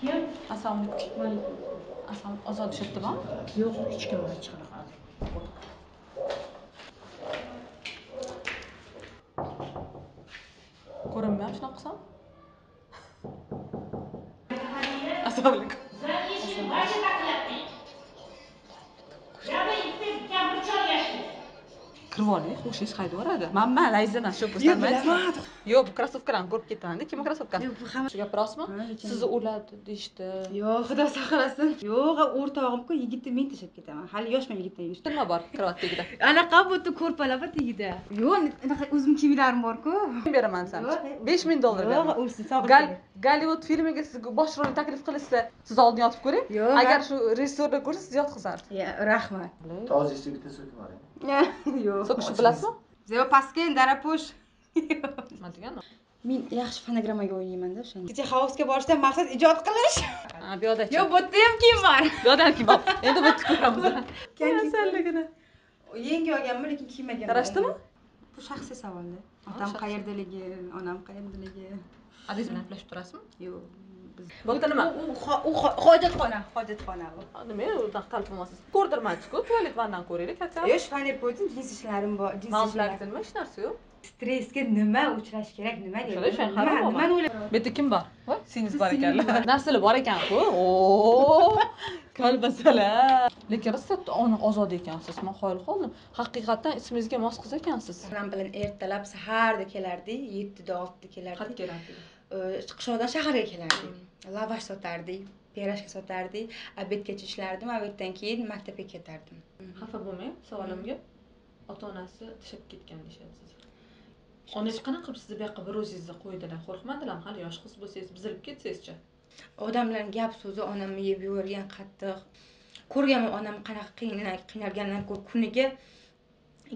Kim? alaykum assalomu ozod ishlatdimi Yo'q, hech kim hech qanaqa. ko'rinmayapti shunaqa qilsam assalomu xushingiz haydab yuboradi manman layza emas shu bilamadim. yo'q bu krossovkalarni ko'rib ketaman kim krossovka Yo'q, bu hamma shu gap rostmi sizni o'ladi deyishdi Yo'q, xudo saqlasin. Yo'q, o'rtog'im-ku yigitni men tashlab ketaman. Hali yoshman yigitdan yosh. nima bor karavot tagida Anaqa bo'tda ko'rpalar tagida. Yo'q, anaqa o'zim kiyimlarim bor-ku. beraman san Yo'q, besh ming dollar Yo'q, beraman o'lsin, sog'lik. Gal Gollivud filmiga sizga bosh rolni taklif qilishsa siz oldin yotib ko'ring Yo'q, agar shu rejissyorlar ko'rsa siz yotqizardi rahmat. Tozisi bitta. Yo'q. so'kishni bilasizmi Zeo pasken, darapush. nima degani Men yaxshi fonogrammaga o'ynayman-da o'shanda. Kecha havosga borishdan maqsad ijod qilish. ha bu yoqda Yo'q, bu yerda ham kiyim bor. bu yoqda kim bor endi bu yerda ko'ramiz kasalligini Yangi olganman, lekin kiymaganman. Qarashdimi? Bu shaxsiy savolda. Otam qayerdaligi, onam qayerdaligi. adingiz bilan gaplashib turasizmi Yo'q. Nima? U u ho- u ho- hojatxona, hojatxona. Bu. nima unaqa qilib bo'lmasiz ko'rdirmasiz-ku tualet vannani ko'raylik katta Yo'q, shifonier qo'ydim, jinsi ishlarim bor. mavzularga ishlarim. nima hech narsa yo'q. Stressga nima uchrash kerak, nima nimani o'ylab bu yerda kim bor? Voy singiz bor ekanlar bor. narsalar bor ekan-ku kolbasalar. Lekin rosa ona ozod ekansiz. Man qoyil qoldim. Haqiqatdan ismingizga mos qiz ekansiz. Onam bilan ertalab saharda kelardik, 7da 6da qayerga kelardik. kelardi? Ee, qishloqdan shaharga kelardik. Lavash sotardik, pirojka sotardik, obedgacha ishlardim, obeddan keyin maktabga ketardim. xafa bo'lmang savolimga ota onasi tashlab ketgan deyishadi sizga onangiz qanaqa qilib sizni bu yoqqa bir o'zingizni qo'ydilar qo'rqmadilarmi hali yosh qiz bo'lsangiz buzilib ketsangizchi Odamlarning gap so'zi onamni yeb yuborgan qattiq. Ko'rganman onam qanaqa qiynal- qiynalganlarini ko'p kuniga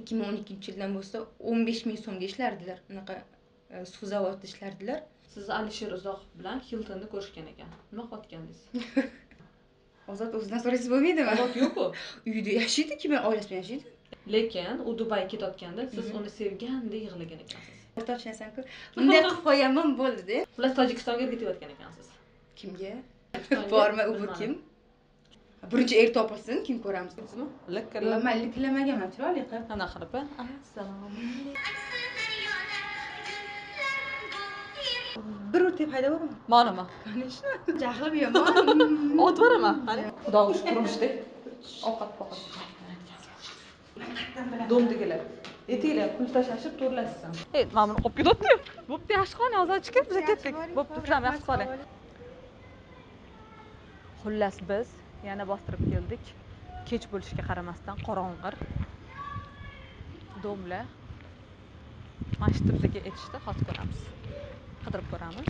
2012 yildan bo'lsa 15 ming so'mga ishlardilar. Unaqa e, suv zavodida ishlardilar. Siz alisher uzoqov bilan hiltonda ko'rishgan ekan nima qilayotgandingiz Ozod o'zidan so'raysiz bo'lmaydimi? ozod yo'qku Uyida yashaydi-ku, men oilasi bilan yashaydi. lekin u dubayga ketayotganda siz Mhm. uni sevgandek yig'lagan ekansiz O'rtoqchinasan-ku. Bunday qilib qo'yaman bo'ldi-da. xullas tojikistonga ketayotgan ekansiz Kimga? Borma, u bu kim? Birinchi er topilsin, kim ko'ramiz. Man liklamaganman, chiroyli qilib. ana qilib assalomu Bir o'tib haydab yuboraman. manimi Конечно. Jahlim yomon. ot boraman qani xudo shukr turmushda ovqat poqat. Do'mdigilar etinglar pul tashlashib to'rlashsin. Ey mana buni qo'yib ketyapti bo'pti yaxshi qoni hozir chiqib biz ketdik. Bo'pti ukam yaxshi qoling xullas biz yana bostirib keldik. Kech bo'lishiga qaramasdan qorong'ir. Domla mana shu tipdagi etishda hozir ko'ramiz qidirib ko'ramiz.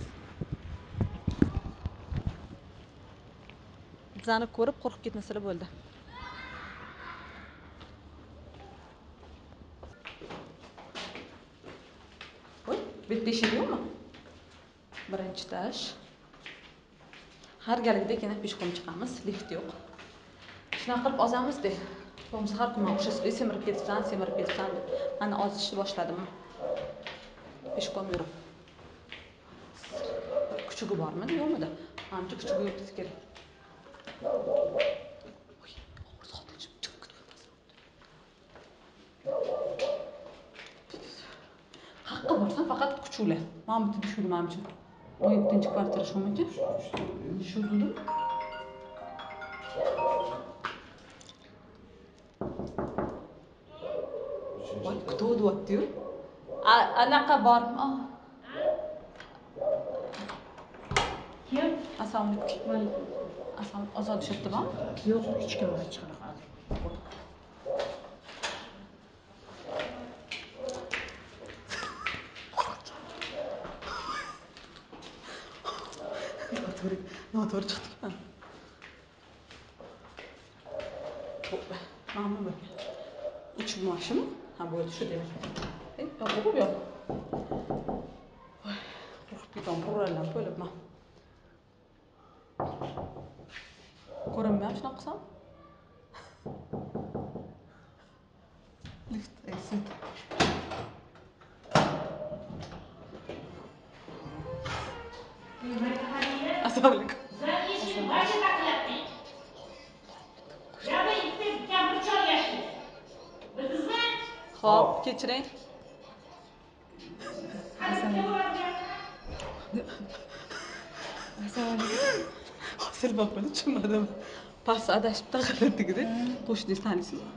Bizani ko'rib qo'rqib ketmasalar bo'ldi. Voy bu yerda eshik yo'qmi? Birinchi etaj har galgidek yana peshqom chiqamiz lift yo'q. Shunaqa qilib ozamizda bo'lmasa har kuni o'sha semirib ketibsan semirib ketibsan deb. Mana ozishni boshladim. Peshqom yurib. Kuchugi bormidi yo'qmidi manimcha kuchugi yo'q desa kerak haqqa og'ir borsan faqat kuchuklar mana bitta tushudi manimcha o'n yettinchi kvartira shumikin shu dedim voy кто deyaptiyu anaqa bormi Ah, Kim? assalomu alaykum assalomu ozod ishlatdimi Yo'q, hech kim hech qanaqa. noto'g'ri noto'g'ri chiqdikmi ho'p. Mana bu uch moshimi ha bo'ldi shu demak ey yo'q yo'q burralarni to'libman ko'rinmayapti shunaqa qilsam lift ey, свет. assalomu alaykum Xo'p, kechiring. Hozir bopini tushunmadim. Past adashib taqildirdigida. Qo'shningiz taniysizmi?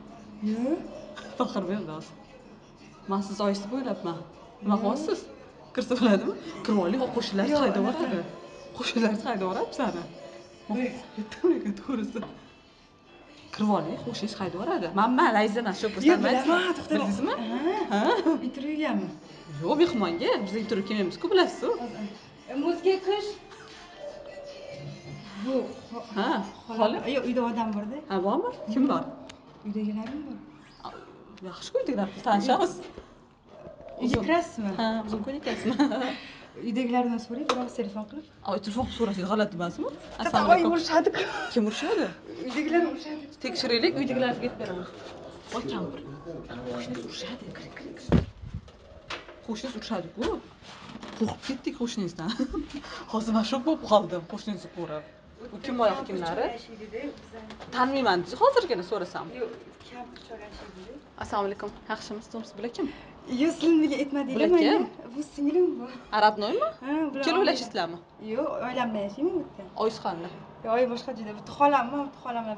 yo'q Faqir berdi hozir. Men siz oyisi bo'ylabman. Nima qilyapsiz? Kirsa bo'ladimi? Kirib oling, qo'shnilar haydab yuboradi. Qo'shnilar haydab yuboradi sani. To'g'risi. Kirib oling, qo'shningiz haydab yuboradi. Men man Layzadan shu yo'q bilaman to'xtab Bildingizmi? ha intervyuganmi Yo'q, mehmonga. Biz intervyu kelmaymiz-ku, bilasiz-ku. muzga qish bu Ha, xola yo'q uyda odam borda Ha, bormi? Kim bor? uydagilarim bor Yaxshi ko'ydilar, tanishamiz. uyga kirasizmi Ha, uzun kun ekansiz. uydagilardan so'rang biroz telefon qilib telefon so'rasangiz g'alati emasmi? Assalomu alaykum. urishadiku Kim urishadi? uydagilar urishadi Tekshiraylik, uydagilarga aytib beraman. Voy kampir. Qo'shningiz urishadi. Qo'shningiz urishadi-ku. Qo'rqib ketdik qo'shningizdan. Hozir man shok bo'lib qoldim qo'shningizni ko'rib. Oyoq kimlari? Taniyman, hozirgina so'rasam. yo'q Assalomu alaykum. Yaxshimisiz? To'g'risi bular kim? yo'q sizlar nega aytmadinglar menga bu singlim bu ha bular Kelib oila. uylashasizlarmi? yo'q oilam bilan yashayman bu yerda qanday? yo'q boshqa joyda bitta xolam bor bitta xolam bilan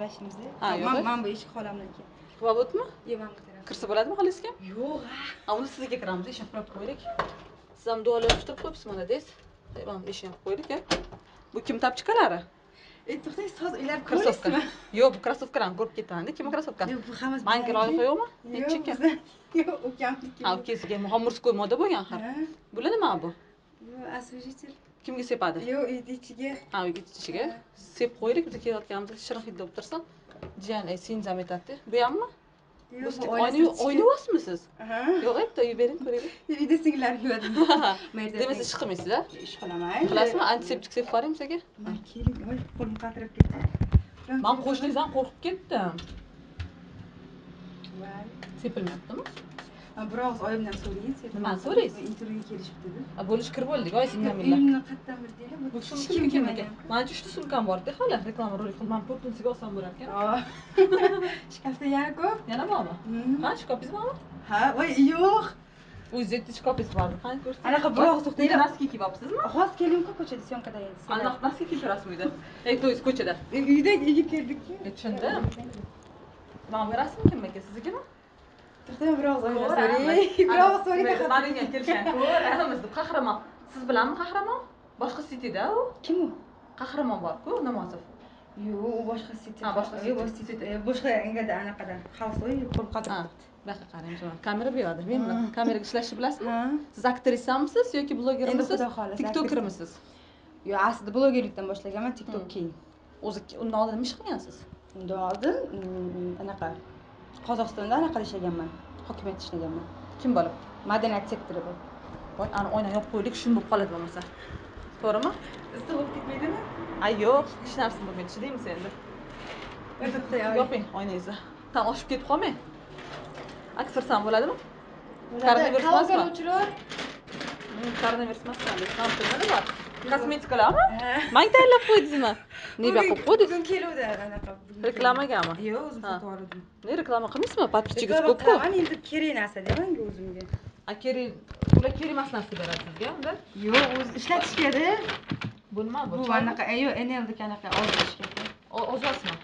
Ha, man man bu eshik xolamdan keyin Vobotmi? yo'q man bu taraf Kirsa bo'ladimi xolangizga? yo'q A uni sizga kiramiz, eshik qurib qo'ydik. Siz ham duolar yopishtirib qo'yibsiz mana deysiz. Mana eshik qilib qo'ydik. a. Bu kim tapchikalari? To'xtang soz uylar Krossovka. Yo'q, bu krossovkalarni ko'rib ketaman. Kim krossovka? bu hammasi Manki loyiha yo'qmi? Nechi yo'q ukamniki Ha, ukasiga muhammirskoy moda bo'lgan ha xar. Bular nima bu? освежитель Kimga sepadi? yo'q uyni ichiga Ha, uyga ichiga sep qo'ydik, biz kelayotganimizda shirin hid bo'lib tursa, jiyan ay sin zam etadi. Bu hammi? Yo'q Bu bu oyna oilasi oyna yuvasizmi siz? Yo'q, bitta uy bering, ko'raylik. uyda singlar yuvadi Demak, siz ish qilmaysiz-a? ish qilaman Qilasizmi? Antiseptik sepib yuboring sizga? man keling voy qo'lim qaltirab ketdi Men qo'shningizdan qo'rqib ketdim. Voy. Sepilmayaptimi? Biroz oyimdan so'raysiz Nimani so'raysiz? intervyuga kelishibdida A, bo'lish kirib bo'ldik, oy singlimlar. uyimni qayerdan bildinglar Bu kim kim ekan? Mana uchta sumkam bor-da, xola. Reklama rolik qilib, men to'rtinchisiga olsam bo'lar ekan. Shkafda yana ko'p Yana bormi? Ha, shkopingiz bormi? ha voy yo'q O'zingizda shkopingiz bormi? Qani ko'rsating. Anaqa biroz to'xtanglar. Naski kiyib olibsizmi? hozir keldimku ko'chada syomkada Anaqa naski kiyib yurasizmi uyda? Ey, to'yingiz ko'chada. uyda uyga keldikku tushundim. Mana bu rasm kim ekan? Siznikimi? To'xtang biroz oyimdan Ko'ramiz. so'ray biroz so'ray Mani ham kelgan. Ko'ramiz. Qahramon. Siz bilanmi qahramon? Boshqa sitida u. kim u Qahramon bor-ku, Namozov. yo'q u boshqa sit Ha, boshqa boshqa ingada anaqadan xalsoy qo'l qatirib bu yoqqa qarang, mana kamera bu yoqda. Men bilan kameraga ishlashni bilasizmi? Siz aktrisamisiz yoki Endi blogermisiz? xudo xohlasa, Tiktokermisiz? yo'q aslida blogerlikdan boshlaganman tiktok keyin O'zi undan oldin nima ish qilgansiz? undan oldin anaqa qozog'istonda anaqada ishlaganman hokimiyatda ishlaganman Kim bo'lib? madaniyat sektori bu Voy, ana oyna yopib qo'ydik, shuni bo'lib qoladi bo'lmasa. To'g'rimi? sovuq ketmaydimi Ay yo'q, hech narsa bo'lmaydi, chidaymiz endi. Yoping oynangizni. Tan oshib ketib qolmang. Aktirsam bo'ladimi? Koronavirus emasmi? Hmm, Koronavirus emas qanday? Nima bor? Kosmetikalarmi? Mang tayyorlab qo'ydingizmi? Nega qo'yib qo'ydingiz? bugun keluvdi anaqa Reklamagami? yo'q o'zim sotib oldim Ne reklama qilmaysizmi? Reklama ko'p-ku. qilaman endi kerak narsada manga o'zimga A kerak, ular kerak emas narsa beradi sizga unda. yo'q o'zi ishlatish kerak Bu nima bu? bu anaqa yo'q eneldek anaqa ozish kerak Ozasmi?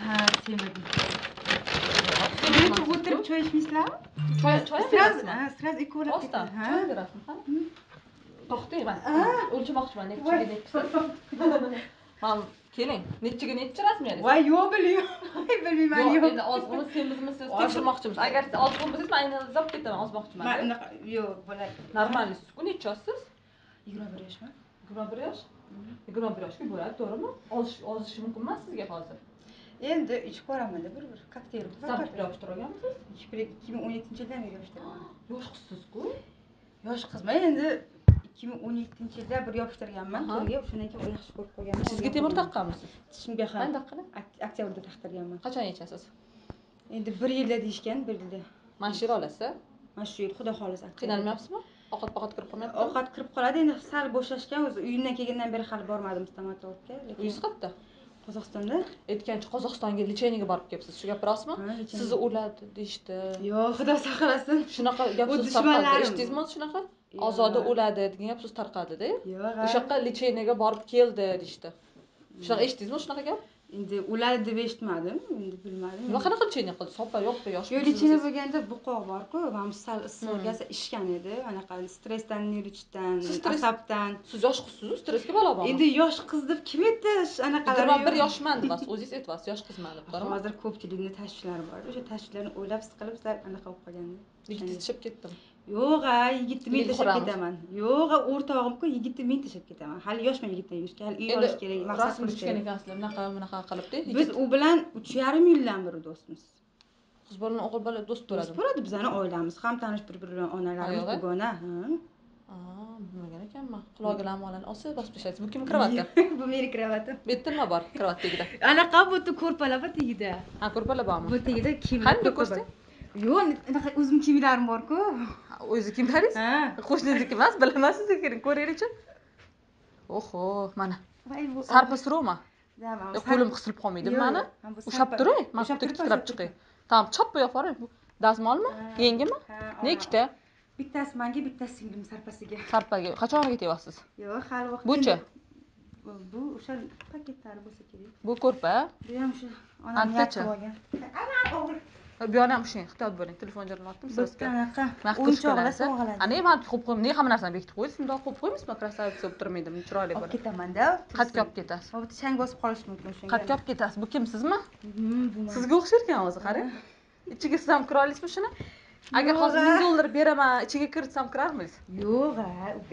ha semirdim Lekin o'tirib choy ichmaysizlarmi Choy, choy sразу sразу ikkovlab Ostan, choy berasizmi? Ha? To'xtang, man o'lchamoqchiman, nechiga nechi. Man keling, nechiga nechi rasmiyasiz? voy yo'q bilmayman bilmayman Yo'q, endi oz buni semizmi siz Oz- tekshirmoqchimiz. Agar siz oz bo'lmasangiz, men aynan zab ketaman, man ozmoqchiman. unaqa yo'q bo'ladi Normalsiz-ku, necha yoshsiz? yigirma bir yoshman 21 yosh? 21 yoshga bo'ladi, to'g'rimi? Ozish ozishi mumkin emas sizga hozir. endi ichib ko'ramanda bir bir kokteyl Sabit yopishtirib olganmisiz? ikki ming o'n yettinchi yildan beri Yosh qizsiz-ku. yosh qizman endi ikki ming o'n yettinchi yilda bir yopishtirganman Aha. to'rga o'shandan keyin yaxshi ko'rib qolganman Sizga temir taqqanmisiz? tishimga Men taqqanim. ok- oktyabrda taqtirganman Qachon yechasiz? endi bir yilda deyishgan bir yilda Manshira olasiz? mana shu yil xudo xohlasa Qiynalmayapsizmi? ovqat poqat kirib qolmayapti ovqat kirib qoladi endi sal bo'shashgan o'zi uyimdan kelgandan beri hali bormadim stomatologga uyingiz qayerda qozog'istonda? Aytgancha qozog'istonga lecheniyaga borib kelibsiz. Shu gap rostmi? Sizni o'ladi deyishdi. Yo'q xudo saqlasin. Shunaqa gap so'z tarqadi eshitdingizmi shunaqa? Ozoda o'ladi degan gap so'z tarqadida yo'q o'sha yoqqa lecheniyaga borib keldi deyishdi. Shunaqa eshitdingizmi shunaqa gap endi o'ladi deb eshitmadim endi bilmadim. Nima qanaqa lecheniya qildi? Sopa yo'qmi yosh yo'q lecheniya bo'lganda buqoq borku mana bu sal issiq kelsa ishgan edi. Anaqa stressdan stress- asabdan. siz yosh qizsizu stressga balo bormi? Endi yosh qiz deb kim aytdi anaqalar yigirma bir yoshman deyapsiz o'zingiz aytyapsiz yosh qizman deb to'g'rimi hozir ko'pchilikni tashvishlari bor o'sha tashvishlarni o'ylab siqilib sal anaqa bo'lib qolganda. Yetishib ketdim yo'q a yigitni men tashlab ketaman yo'q a o'rtog'imku yigitni men tashlab ketaman hali yoshman yigitdan yurishga hali uy olish kerak maqsad qilish kerak ekansizlar bunaqa bunaqa qilibda biz u bilan uch yarim yildan beri do'stmiz qiz bola o'g'il bola do'st do'st bo'ladimi bo'ladi bizani oilamiz ham tanish bir biri bilan onalarimiz. Aa, bilmagan ekanman qulog'iga lamolarni olsa bosib tashlaysiz bu kimni kravatka bu meni kravatim bu yerda nima bor kravat tagida anaqa bu yerda ko'rpalar bor tagida ha ko'rpalar bormi bu tagida kiyimlar Qanday ko'rsatang? yo'q anaqa o'zim kiyimlarim borku o'zi kimlaringiz ha. Qo'shningizniki emas bilamansiz keling ko'ringchi oho mana. Bu Yo, qo'lim qisilib qolmaydimi mani ushlab sarpa- turing. man turib, tikrab ushlab chiqay tamom choppa yoparing bu dazmolmi? Yengimi? ha, nekkita bittasi manga bittasi singlim sarpasiga. Sarpaga. Qachon ketyapsiz yo'q hali vaqt buchi bu o'sha paketlari bo'lsa kerak. Bu ko'rpa. Bu ham o'sha onam yopib olgan ana o'g'il bu yoqni ham ushlang ehtiyot bo'ling telefon jirinlayaptimi bitta sizga anaqa. O'yinchoqlar sovg'aladi ana man qo'yib qo'yim ne hamma narsani bekitib qo'yasiz bundoq qo'yib qo'ymaysizmi krasavitsa bo'lib turmaydimi chiroyli olib bo'lib. ketamanda qayerga olib ketasiz? Yerda chang bosib qolishi mumkin o'shanga qayerga olib ketasiz? Bu kim sizmi man. sizga o'xshar ekan o'zi qarang ichiga siz ham kira olasizmi shuni? Agar hozir ming dollar beraman ichiga kiritsam kirarmisiz yo'q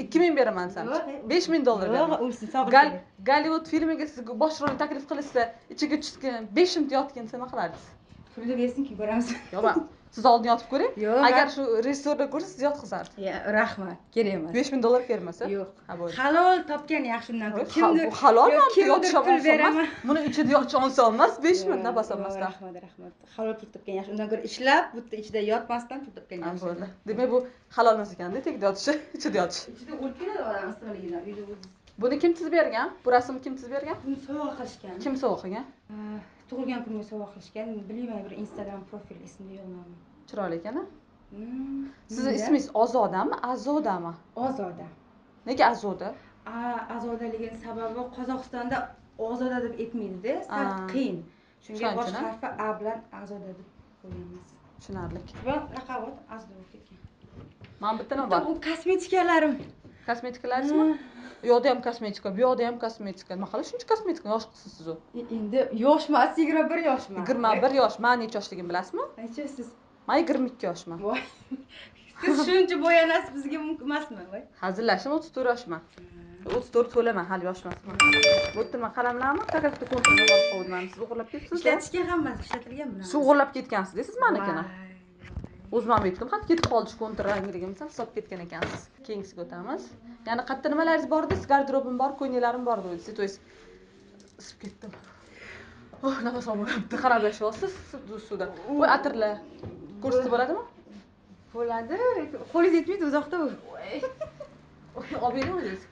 ikki ming beraman desam besh ming dollar beraman. Gollivud filmiga sizga bosh rolni taklif qilishsa ichiga tushgan besh ming yotgan desa nima qilardingiz pulni bersinki ko'ramiz yo'q siz oldin yotib ko'ring. Yo'q, agar shu rejissyorda ko'rsa siz yotqizardi rahmat. Kerak emas. Besh ming dollar kerakmasa yo'q. Ha bo'ldi. Halol topgan yaxshi undan kimdir halol pul beraman buni ichida yotish oson emas besh ming Yo'q, nafas yo'q, olmasdan. rahmat rahmat. Halol pul topgan yaxshi undan ko'ra ishlab bu yerda ichida yotmasdan pul topgan Ha, yaxshi bo'ldi. Demak bu halol emas ekanda tagida yotishi ichida yotish. Ichida o'lib ketadi odam issiqligidan uyda o'zi buni kim chizib bergan? Bu rasmni kim chizib bergan? Buni sovg'a qilishgan. Kim sovg'a qilgan? Ah, tug'ilgan kunimga sovg'a qilishgan bilmayman bir instagram profil esimda yo'q nomi chiroyli ekan a Hmm, sizni ismingiz ozodami azodami? Ozoda nega azoda? Azodaligini sababi qozog'istonda ozoda deb aytmaydida sal qiyin. Shunga bosh harfi a bilan azoda deb qo'yganmiz. Tushunarli va unaqa bo'lib azoda bo'lib ketgan. Mana bitta nima bor? u kosmetikalarim kosmetikalaringizmi u yoqda ham kosmetika bu yoqda ham kosmetika. Nima qilish shuncha kosmetika? Yosh qizsiz siz u endi yoshmas yigirma bir yoshman yigirma bir yosh. Man necha yoshligimni bilasizmi? Nechasiz man yigirma ikki yoshman voy. Siz shuncha bo'yanasiz bizga mumkin emasmi? Voy. Hazillashim o'ttiz to'rt yoshman. O'ttiz to'rt to'laman hali yoshmasman. Bu yerda nima qalamlarmi kakakda kontrga borib qoldim siz o'g'irlab ketibsiz ishlatishga hammasi ishlatilgan bular siz o'g'irlab ketgansiz siz manikini o'zim ham aytdim ha ketib qoldi shu kontur rangligimiz ham hisob ketgan ekansiz. Keyingisiga o'tamiz. Yana qayerda nimalaringiz bor dedingiz garderobim bor ko'ylaklarim bor dedingiz то есть isib ketdim. Oh nafas olmayapti. Xarablashyapsiz suvda. Voy atirlar. Ko'rsatsa bo'ladimi? bo'ladi. Qo'lingiz yetmaydi uzoqda u olib bering o'zingiz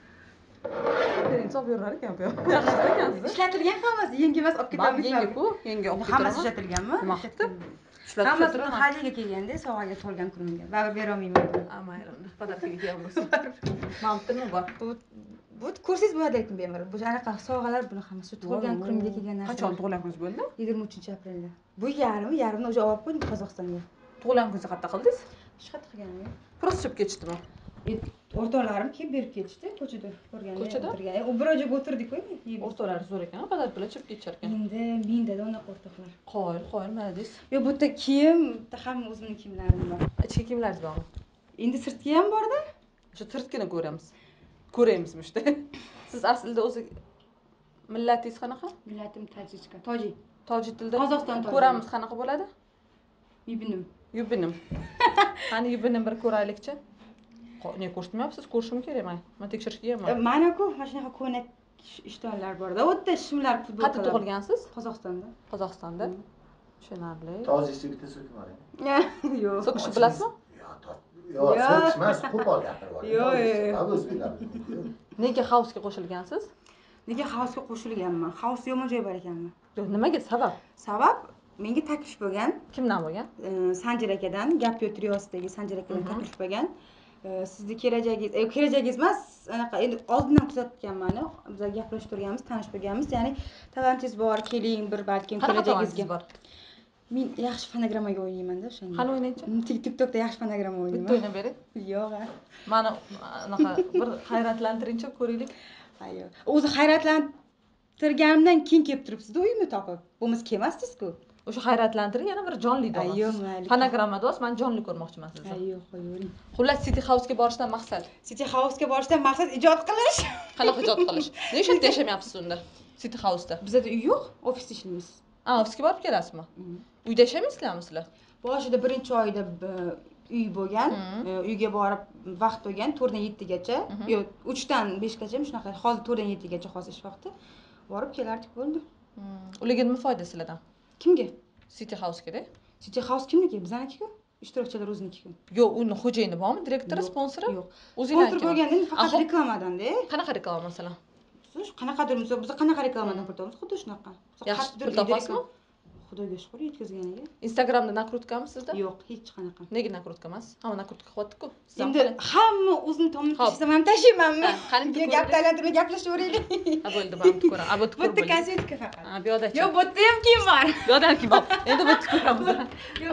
beringiz olib berar ekan bu yaxshi ekansiz? Ishlatilgan hammasi yangi emas olib man ketamiz yengiku yengi olib hammasi ishlatilganmi? Nima qilibdi hammasi haliga kelganda sovg'aga tug'ilgan kunimga baribir berolmayman. Mayli podarkaga kelmasin mana bitta nima bor bu? Ko'rsangiz bo'ladi lekin bemalol. Bu anaqa sovg'alar bunaqa hammasi tug'ilgan kunimga kelgan narsa. qachon tug'ilgan kuningiz bo'ldi? Yigirma uchinchi aprelda. Bu yarmi? Yarmini уже olib qo'ydim qozog'istonga. Tug'ilgan kuningizni qayerda qildingiz? Shu yerda qilganmi просто chiqib ketishdimi o'rtoqlarim kelib berib ketishdi ko'chada ko'rganda Ko'chada? o'tirgan u bir joyga o'tirdik-ku o'rtoqlari zo'r ekan podarkalar chiqib ketishar ekan endi mendada unaqa o'rtoqlar qoyil qoyil malades yo bu yerda kiyim yerda hamma o'zimni kiyimlarim bor ichki kiyimlaringiz bormi endi sirtki ham borda o'sha sirtkini ko'ramiz ko'raymizmi shunda siz aslida o'zi millatingiz qanaqa millatim tajichka tojik tojik tilida Qozog'iston ko'ramiz qanaqa bo'ladi? Yubinim. Yubinim. Qani yubinim bir ko'raylikchi ne ko'rsatmayapsiz ko'rishim kerak man tekshirishga E, kelman manaku mana shunaqa ko'ylak ish- ishtonlar borda. U yerda shimlar qayerda tug'ilgansiz? Qozog'istonda. Qozog'istonda? Tushunarli. Tozisti bitta so'kim bor ekan. yo'q. So'kishni bilasizmi? Yo'q, so'kish emas, qo'pol gapirib Yo'q, o'zbeklar nega hausga qo'shilgansiz? Nega havasga qo'shilganman? Havasda yomon joy bor ekanmi? Yo'q nimaga? Sabab? Sabab menga taklif bo'lgan. Kimdan bo'lgan? E, sanjar akadan gap yo'q triosidagi sanjar akadan Mhm. taklif bo'lgan sizni kelajagingiz e, kelajagingiz emas anaqa endi oldindan kuzatganman biz gaplashib turganmiz tanishib turganmiz ya'ni talantingiz bor keling bir balkim kelajagingizga. bor? Men yaxshi fonogrammaga o'ynaymanda o'shanga qani o'ynaychi Tik- tiktokda yaxshi fonogramma bitta o'ynayman o'ynab bering. Yo'q. Mani anaqa bir hayratlantiringchi ko'raylik. O'zi hayratlantirganimdan keyin kelib turibsizda uyimni topib. Bo'lmasa kelmasdingizku o'sha hayratlantiring yana bir jonli yo'q do'g'on mayli fonogrammada bos man jonli ko'rmoqchiman sizni yo'q qo'yavering. Xullas city housega borishdan maqsad? City housega borishdan maqsad ijod qilish. Qanaqa ijod qilish? Nega shu yerda yashamayapsiz unda city houseda? Bizada uy yo'q ofisda ishlaymiz a ofisga borib kelasizmi? Mhm. uyda yashamaysizlarmi sizlar boshida birinchi oyda b- uy bo'lgan Mhm. e, uyga borib vaqt bo'lgan to'rtdan yettigacha. Mhm. yo'q uchdan beshgacha shunaqa hozir to'rtdan yettigacha hozir ish vaqti. Borib kelardik bo'ldi. Ularga nima foyda sizlardan kimga? City housegada city house kimniki? Bizanikiku? Ishtirokchilar o'zinikiku yo'q uni xo'jayini bormi? Direktori sponsori? yo'q. Sponsor bo'lganda endi faqat reklamadanda qanaqa reklama masalan qanaqadir misol biz qanaqa reklamadan pul topamiz xuddi shunaqa yaxshi pul topasizmi xudoga shukur yetkazganiga instagramda nakrutkami sizda? Yo'q hech qanaqa. Nega nakrutka emas? Hamma nakrutka qilyaptiku endi hamma o'zini tomoni Ho'p. tashlasa ham tashlaymanmi qani bitta gap ko'raylik. aylantirmay gaplashaveraylik ha bo'ldi man bitta ko'raman bu yerda ko'r kosmetika faqat. Bu yoqdachi yo'q bu yerda ham kiyim bor? Bu yoqdan kim bor? Endi bu yerda ko'ramiz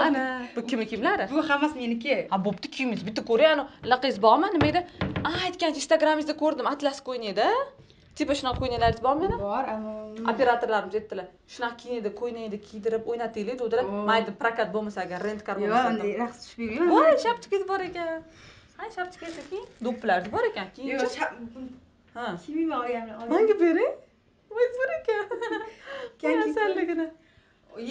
ana bu kimni kiyimlari bu hammasi meniki. Ha bo'pti kiyimingiz bitta ko'ray ani laqingiz bormi? Nima edi? A aytgancha instagramingizda ko'rdim atlas ko'ynakda tipa shunaqa ko'ynaklaringiz bormi yana bor ammo operatorlarimiz aytdilar shunaqa ko'ynakda ko'ynakda kiydirib o'ynataylik dedilar Oo. man aytdim prokat bo'lmasa agar rentkar yo'q bo'lmasa unday dedim. raqs tushib yurgan. Voy shapchangiz bor ekan. Ha shapchangizni kiying. Do'ppilarni bor ekan yo'q shap- ha. Kiyimimni olganman manga bering. Voy bor ekan. Voy Yangi asalligini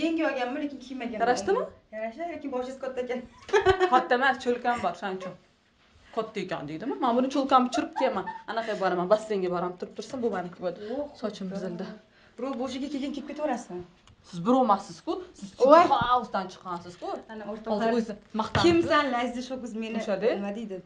yangi olganman lekin kiymaganman Yarashdimi? yarashdi lekin boshingiz katta ekan? Katta emas cho'lkam bor shuning uchun katta ekan deydimi man buni cho'lkamni tushirib kiyaman anaqa boraman basseynga boraman turib tursin bu maniki bo'ldi sochim buzildi birov boshiga kelgan kiyib ketaverasizmi siz birov emassizku siz hausdan chiqqansizku ana hozir o'rtoqlar o'zi maqtanib kimsan lazza shokuz meni O'shada? nima deydi?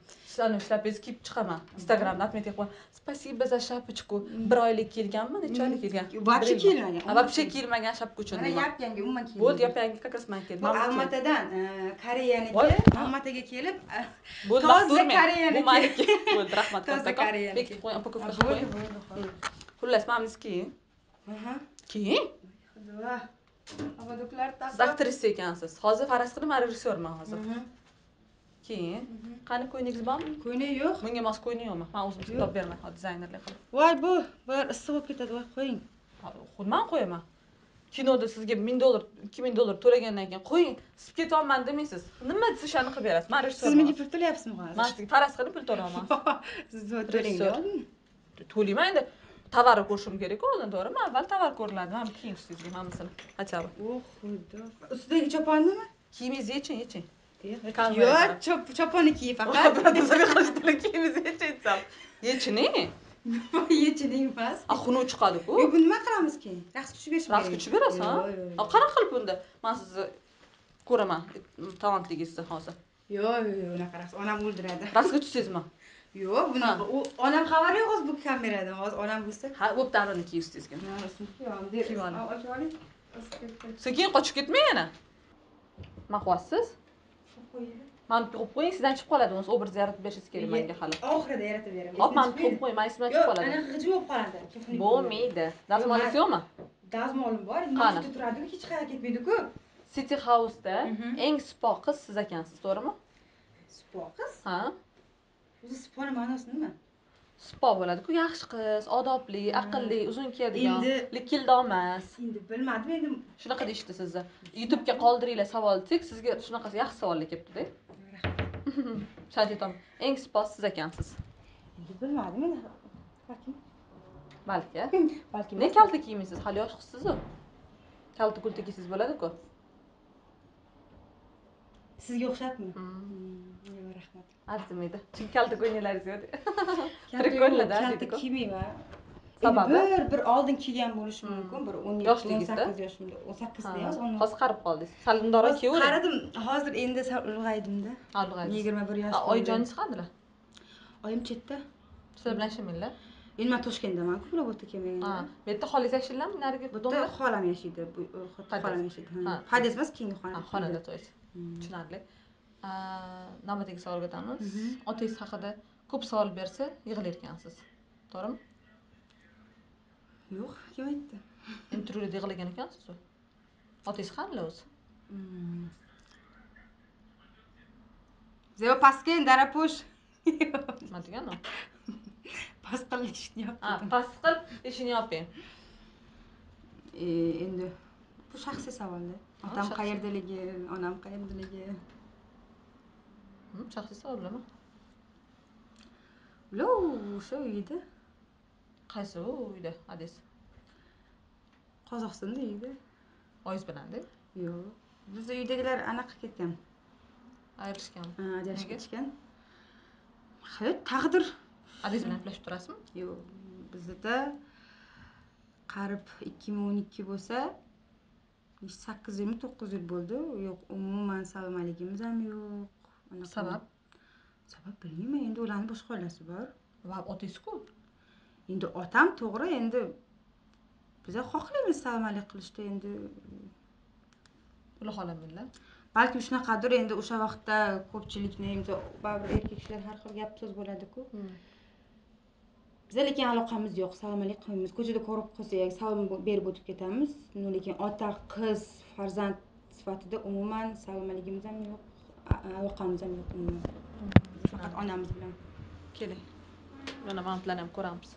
Ana shlapangizni kiyib chiqaman. Instagramda отметка qo'yaman спасибо за шапочку. Bir oylik kelganmi necha oylik kelgan? Вообще kiyilmagan Ha, вообще kiyilmagan shapka uchun mana yap yangi umuman kiyilmagan bo'ldi yap yangi как раз man keldim. Almatadan e, koreyaniki almataga kelib e, bo'ldi toza. Koreyaniki. bu maniki bo'ldi rahmat Toza Koreyaniki. bekitib qo'ying upakovka a, qilib bo'ldi bo'ldi xullas mana kiying Aha. Siz aktrisa ekansiz hozir faraz qiling man rejissyorman hozir keyin qani ko'ylagingiz bormi? Ko'ylak yo'q. Bunga mos ko'ylak yo'qmi? Man o'zim topib beraman dizaynerlik qilib. Voy bu bular issiq bo'lib ketadi voy qo'ying. Man qo'yaman. Kinoda sizga ming dollar ikki ming dollar to'lagandan keyin qo'ying isib ketyapman demaysiz. Nima desa o'shani qilib berasiz? Man siz menga pul to'layapsizmi man hozir sizga faraz qilib pul siz Rejissyor. to'layman endi tovarni ko'rishim kerak oldin to'g'rimi avval tovar ko'riladi mana bu kiyim ustingizga hammasini хотя бы xudo. Ustidagi choponnimi kiyimingizni yeching yeching. Yo'q chop- choponni kiy faqat. Kiyimingizni yeching desam yeching yechining. Emas. A xunuv chiqadiku. Yo'q bu nima qilamiz keyin? Raqs tushib berish raqsga tushib berasiz ha qanaqa qilib bunda. Man sizni ko'raman talantligingizni hozir. Yo'q yo'q yo'q unaqa raqs. Onam o'ldiradi. Raqsga tushsangizmi yo'q u onam xabari yo'q hozir bu kameradan hozir onam bo'lsa. Ha bo'pti ustingizga Kiyib oling. ochib oling sekin qochib ketmang yana. Nima qilyapsiz man qo'yib qo'ying sizdan chiqib qoladi unisi obraz yaratib berishingiz kerak manga hali. oxirida yaratib beraman hop man qo'yib qo'ying man esimdan chiqib yo'q qoladi. anaqa g'iji bo'lib qoladi. Bo'lmaydi. Dazmolingiz yo'qmi? dazmolim bor. Qani? turadiku hech qayerga ketmaydiku. City houseda Mhm. eng sipo qiz siz ekansiz to'g'rimi? Spo qiz? Ha o'zi sponi ma'nosi nima? Sipo bo'ladiku yaxshi qiz odobli aqlli uzun kiyadigan Endi- emas endi bilmadim endi shunaqa deyishdi sizni youtubega qoldiringlar savol desak sizga shunaqa yaxshi savollar kelibdida. Aytaman eng sipo siz ekansiz. Endi bilmadim endi. Balki. A? balki ne kalta kiymaysiz hali yosh qizsizu. Kalta kulta kiysangiz bo'ladiku sizga o'xshabmi Hmm. rahmat. Arzimaydi. Chunki kalta ko'ylaklaringiz yo'q Прикольно, да, kalta kiymayman Sababi? bir bir oldin kelgan bo'lishi Hmm. mumkin. Bir o'n yetti o'n sakkiz yoshimda o'n sakkizda hozir qarib qoldingiz. Salindora kiyavering qaradim hozir endi sal ulg'aydimda ulg'aydi yigirma bir yosh oyijoningiz qandilar oyim chetda. Sizlar bilan yashamaydilar endi man toshkentdamanku rabotga ha kelmaganda bu yerda xolangiz yashaydilarmi? Narigi bu yerda xolam yashaydi bu xolam yashaydi. Ha. hadis emas keyingi xona xonada to'ysiz. Tushunarli A, navbatdagi savolga o'tamiz Mhm. otangiz haqida ko'p savol bersa yig'lar ekansiz to'g'rimi? Yo'q kim aytdi? Intervyuda yig'lagan ekansiz otangiz qanday o'zi? Hmm. Zeo pastga endi araposh nima degan u past qilib eshikni ha yopdim. Past qilib eshikni yoping. E, endi bu shaxsiy savolda otam qayerdaligi onam qayerdaligi. Hı, shaxsiy savolmi ular o'sha uyda. Qaysi u uyda adis qozog'istonda uyda. Oyingiz bilanda yo'q. Bizni uydagilar anaqa ketgan. Ayirishganmi Ha, ajrashib ketishgan. Hayot taqdir. Adis bilan gaplashib turasizmi? Yo'q. Bizda qarib ikki ming o'n ikki bo'lsa sakkiz yilmi to'qqiz yil bo'ldi. Yo'q umuman salomatligimiz ham yo'q. Sabab? Sabab bilmayman endi ularni boshqa oilasi bor. Va otangizku endi otam to'g'ri endi biza xohlaymiz salomatlik qilishda endi xohlamaydilar? Balkim shunaqadir endi o'sha vaqtda ko'pchilikni endi baribir erkak kishilar har xil gap so'z bo'ladiku biza lekin aloqamiz yo'q. Salomatlik qilmaymiz ko'chada ko'rib qolsak salom berib o'tib ketamiz. Lekin ota qiz farzand sifatida umuman salomatligimiz ham yo'q aloqamiz ham yo'q umuman. Faqat onamiz bilan. Keling. Mana mantlarni ham ko'ramiz.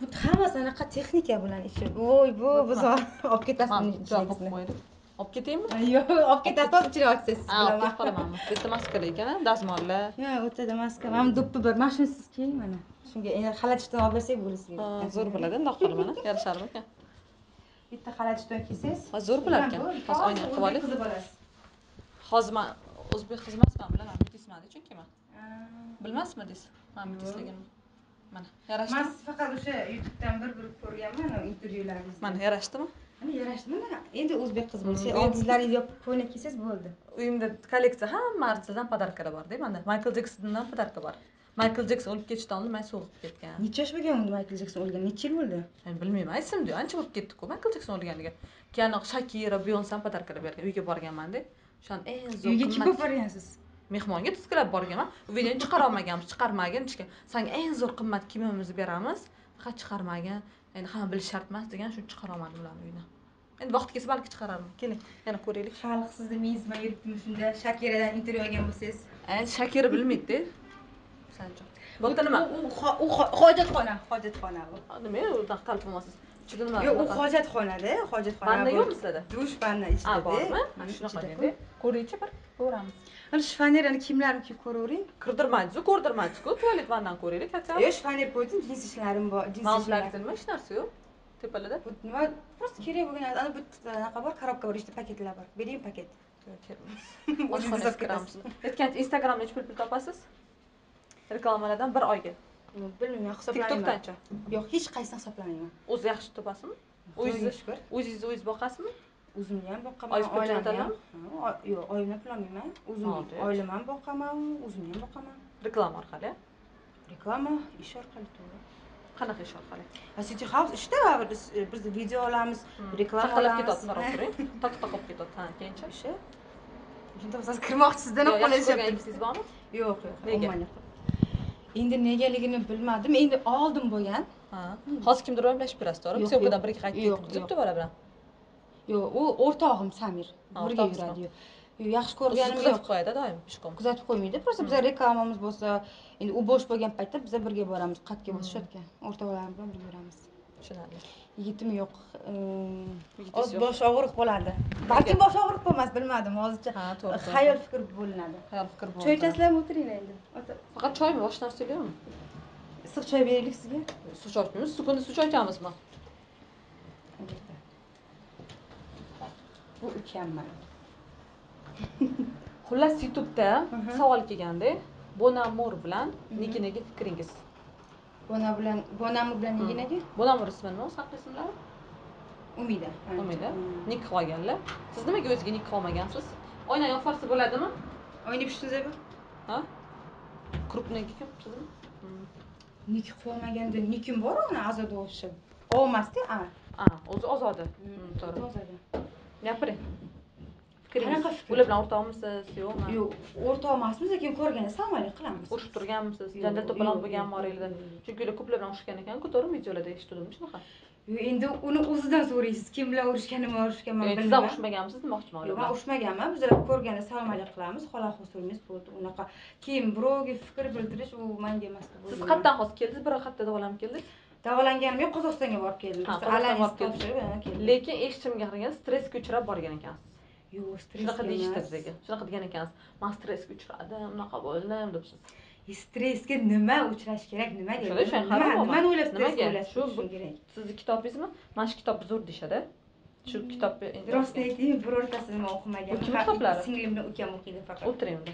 Bu hammasi anaqa texnika bilan ishi voy bu biz olib ketasiz Ha, buni joy ichini. qilib qo'ydim. Olib ketaymi? Yo'q olib ketasiz ichini ochsangiz siz ha olib ketib qolamanmi? Bu yerda maskalar ekan dazmollar. Yo o'rtada maska mana do'ppi bir. Mana shuni siz kiying mana shunga endi xalatishdan olib bersak Ha, zo'r bo'ladi. bundoq qilib mana. Yarasharmikan? Bitta xalatishdan kiysangiz zo'r bo'larkan. Bu- Hozir oyna qilib o'zbek qizi bo'lasiz. Hozir man o'zbek qiz emasman bilaman metismadi chunki man. Bilmasmidingiz man metislaganman mana man yarashdimi? Siz faqat o'sha youtubedan bir bir ko'rganman intervyularingizni mana yarashdimi? Mana yarashdi mana endi o'zbek qizi bo'lsa Hmm. oldizlaringizni yopib ko'ylak kiysangiz bo'ldi. Uyimda kolleksiya hamma artistlardan podarkalar borda mana. Maykl jeksondan podarka bor maykl jekson o'lib ketishdan oldin man sog'ib ketgan. Necha yosh bo'lgan unda maykl jekson o'lgan? Necha yil bo'ldi bilmayman. Esimda yo'q ancha bo'lib ketdiku. Maykl jekson o'lganiga keyin shakira beyonsan podarkalar bergan uyga borganmanda o'shani eng zo'r uyga kim qimmat olib borgansiz mehmonga titkilab borganman. Videoni chiqarolmaganmiz chiqarmagin sanga eng zo'r qimmat kiyimimizni beramiz. Faqat chiqarmagin. Endi hamma bilishi shart emas degan shuni chiqarolmadim ularni uydan. Endi vaqti kelsa balki chiqararman. Keling yana ko'raylik. xalq sizni miyingizdan yuribdimi shunda? Shakiradan intervyu olgan bo'lsangiz? Shakira bilmaydida sanjon bu nima u u- u ho- hojatxona hojatxona bu nima unaqa talab qilmoqsiz ichida nima yo'q u hojatxonada hojatxona vanna yo'qmi sizlarda dush vanna a ichida bormi mana shunaqa ko'raychi bir ko'ramiz mana shifonerani kiyimlarimni kiyib ko'ravering kirdirmaydizu ko'rdirmaydizu tualet vannani ko'raylik хотя yo'q shifoner qo'ydim jinsi ishlarim bor mountlarda ishlarim nima hech narsa yo'q tepalarda bu nima просто kerak bo'lgan narsa ana bu bitta anaqa bor korobka bor ichida paketlar bor beraymi paket Oshxonaga kiramiz. Aytgancha Instagramda necha pul pul topasiz? Reklamalardan bir oyga. bilmayman hisoblamayman TikTokdancha. yo'q hech qaysini hisoblamayman O'zi yaxshi topasizmi? O'zingizni shukur o'zingizni o'zingiz boqasizmi? o'zimni ham boqaman oilamni ham yo'q oyimdan pul olmayman o'zim Ha, deb. oilamni ham boqaman o'zimni ham boqaman Reklama orqali. reklama ish orqali to'g'ri Qanaqa ish orqali? city house ishda biz video olamiz reklama Taqalab olamiz ketyapti turing. Tok tok olib ketyapti. Ha, keyinchi. o'sha shunda siz qo'lashyapti ko'rgan ildizingiz bormi? yo'q yo'q Nega? umuman yo'q endi negaligini bilmadim. Endi oldin bo'lgan Ha. Hozir kimdir bilan gaplashib berasiz, to'g'rimi? Syomkadan bir ikki qaytib yo'q. bola bilan. yo'q u o'rtog'im samir. Birga yuradi yaxshi ko'rganim kuzatib yo'q. qo'yadi doim pishkom. kuzatib qo'ymaydi просто biza reklamamiz bo'lsa endi u bo'sh bo'lgan paytda biza birga boramiz qatga bo'lsa sotga o'rtoqlarim bilan birga boramiz Tushunarli. yigitim yo'q. Hozir bosh og'riq bo'ladi. Balkim bosh og'riq bo'lmas bilmadim. Hozircha Ha, to'g'ri. xayol fikr bo'linadi. Xayol fikr bor. choy ichasizlarmi o'tiringlar endi. Ota- Faqat choymi, boshqa narsa yo'qmi? issiq choy beraylik sizga. Suv ichmaymiz, suv kunda suv ichamizmi? Bu ukamman Xullas YouTube'da savol kelganda Bonamor bilan nega fikringiz? Bona bilan bonami bilan Hmm. neginaga bo'lamur ismi nima o'zi haqiqiy ismlari umida. Umida. Hmm. nikah olganlar siz nimaga o'ziga nikah olmagansiz oyna yofarsa bo'ladimi? Что zeba ha? Крупныйga kim sizmi nik qilmaganda nikim bor uni azoda o'xshab olmasda a. Ha o'zi ozodi. Hmm, Ozodi. gapiring fikringiz ular bilan o'rtoqmisiz yo'qmi? Yo'q o'rtoq emasmiz lekin ko'rganda salomalik qilamiz. Urushib turganmisiz? Janjal to'polon yo'q, bo'lgan yo'q, moringlarda yo'q, yo'q. chunki ular ko'plar bilan urushgan ekan to'g'rimi? Videolarda eshitgandim shunaqa. Yo'q, endi uni o'zidan so'raysiz. Kim bilan urushganimni urushganman Endi sizlar bilmayman. urushmaganmisiz demoqchiman yo'q man urushmaganman. Bizlar ko'rganda salomalik qilamiz xola ho'surimiz bo'ldi. Unaqa keyin birovga fikr bildirish u manga emas siz qayerdan hozir keldingiz? Bir qayerda davolanib keldik davolanganim yo'q qozog'istonga borib keldim keldingiz. lekin eshitishimga qaragan stressga uchrab borgan ekansiz yo'q shunaqa stressga deyishdi bizaga shunaqa degan ekansiz. Man stressga uchradim unaqa bo'ldim debsiz. Stressga nima uchrash kerak? Nima nimani o'ylab stressga Shu kerak? sizni kitobingizmi? Mana shu kitobni zo'r deyishadi. Shu kitobni endi rostini aytaymi birortasini man o'qimaganman Bu kim kitoblari? singlim bilan ukam o'qiydi faqat. O'tiring unda?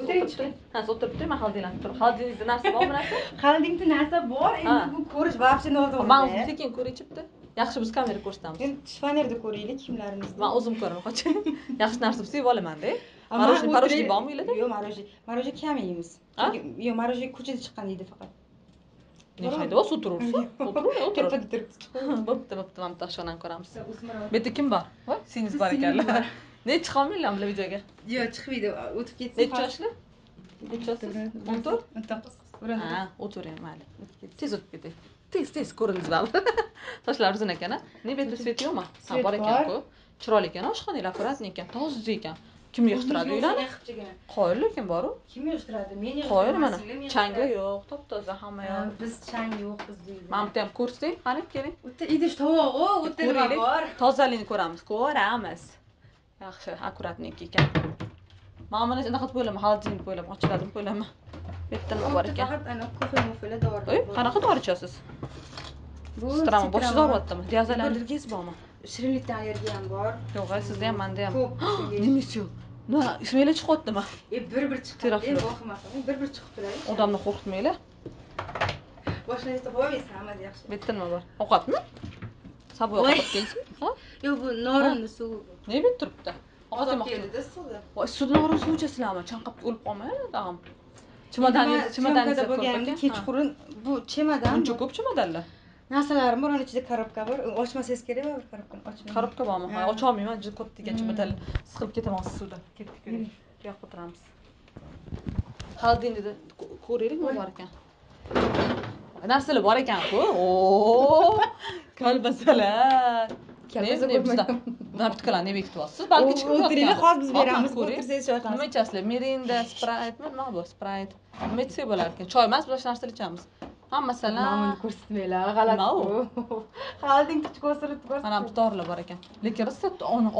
O'tiring ha o'tirib turing man xolodilnikni turib xolodilnikda narsa bormi narsa qalbingda narsa bor endi bu ko'rish вообще man noto'g'ri. O'zim sekin ko'ray chipta yaxshi biz kamera ko'rsatamiz. Endi shifonyerda ko'raylik kimlarimizni man o'zim ko'raman qoch yaxshi narsa bo'lsa yeb olamanda Мороженое, мороженое bormi uylarda? Yo'q мороженое мороженое kam yeymiz. Yo'q mороженое ko'chada chiqqan deydi faqat. Ne hayda o'zi o'tiraversin o'tiravering tepada turibdi bo'pti bo'pti mana bitta oshxonani ko'ramiz bu yerda kim bor? Voy singiz bor ekanlar. Ne chiqolmanglar bular videoga? Yo'q chiqmaydi o'tib ketsin necha yoshli? Necha yoshsiz? O'n to'rt o'n to'qqiz ha o'tiravering mayli tez o'tib ketay tez tez ko'rindingiz baribir sochlari uzun ekan a ne bu yerda svet yo'qmi ha bor bor. ekanku chiroyli ekan oshxonalar akkuratniy ekan toza ekan kim yig'ishtiradi uylarni qoyil lekin boru kim yig'ishtiradi men qoyil mana changi yo'q top toza hamma Ha, yoq biz chang yo'q bizda mana bitta ham ko'rsating qani keling o'ta idish tovog'i o'ta nima Ko'raylik. bor tozaligini ko'ramiz ko'ramiz yaxshi akkuratniy ekan mana buni anaqa qilib o'ylaman холодильник bo'ylab ochiladi deb o'ylaman bu yerda nima bor ekan faqat ana kofe mufili dori oy qanaqa dori ichasiz sitrama. og'riyaptimi diazal allergiyasi bormi? shirinlikdan allergiyam bor. Yo'q sizda ham manda ham. Ko'p nimasi yo'q nima ismoillar chiqyaptimi? E bir bir Terafli. o'qimasam bir bir chiqib turadi odamni qo'rqitmanglar. Boshlanishda qo'yaversin hammasi yaxshi. Bu yerda nima bor ovqatmi saboy Voy. ovqat keldingizmi ha? Yo'q bu norinni suvi. Ne bu yerda turibdi? Ovqat yemoqchi. suvda. Voy suvdan norin suv ichasizlarmi? Chanqab o'lib qolmanglar tag'in chemodaningiz chemodaningiz bo'lganimda kechqurun bu chemodan buncha ko'p chemodanlar narsalarim bor uni ichida korobka bor ochmasangiz kerak baribir korobkani ochmayman korobka bormi ha ocholmayman juda katta ekan chemodanlar siqilib ketaman suvdan ketdik ko'ring bu yoqqa o'tiramiz холодильникda ko- ko'raylik nima bor ekan narsalar bor ekanku o kolbasalar Ne bizda ko'rmadim. napitkalarni nima bekitib olasiz balki chiqib o'tiringlar hozir biz beramiz o'tirsangiz nima choyxonasi ichasizlar merinda spraytmi nima bu sprayt nima ichsak bo'lar ekan choy emas boshqa narsalar ichamiz ha masalan mamuni ko'rsatmanglar g'alati Nima u? xalding kuchga o'sirib mana bu dorilar bor ekan. Lekin rosa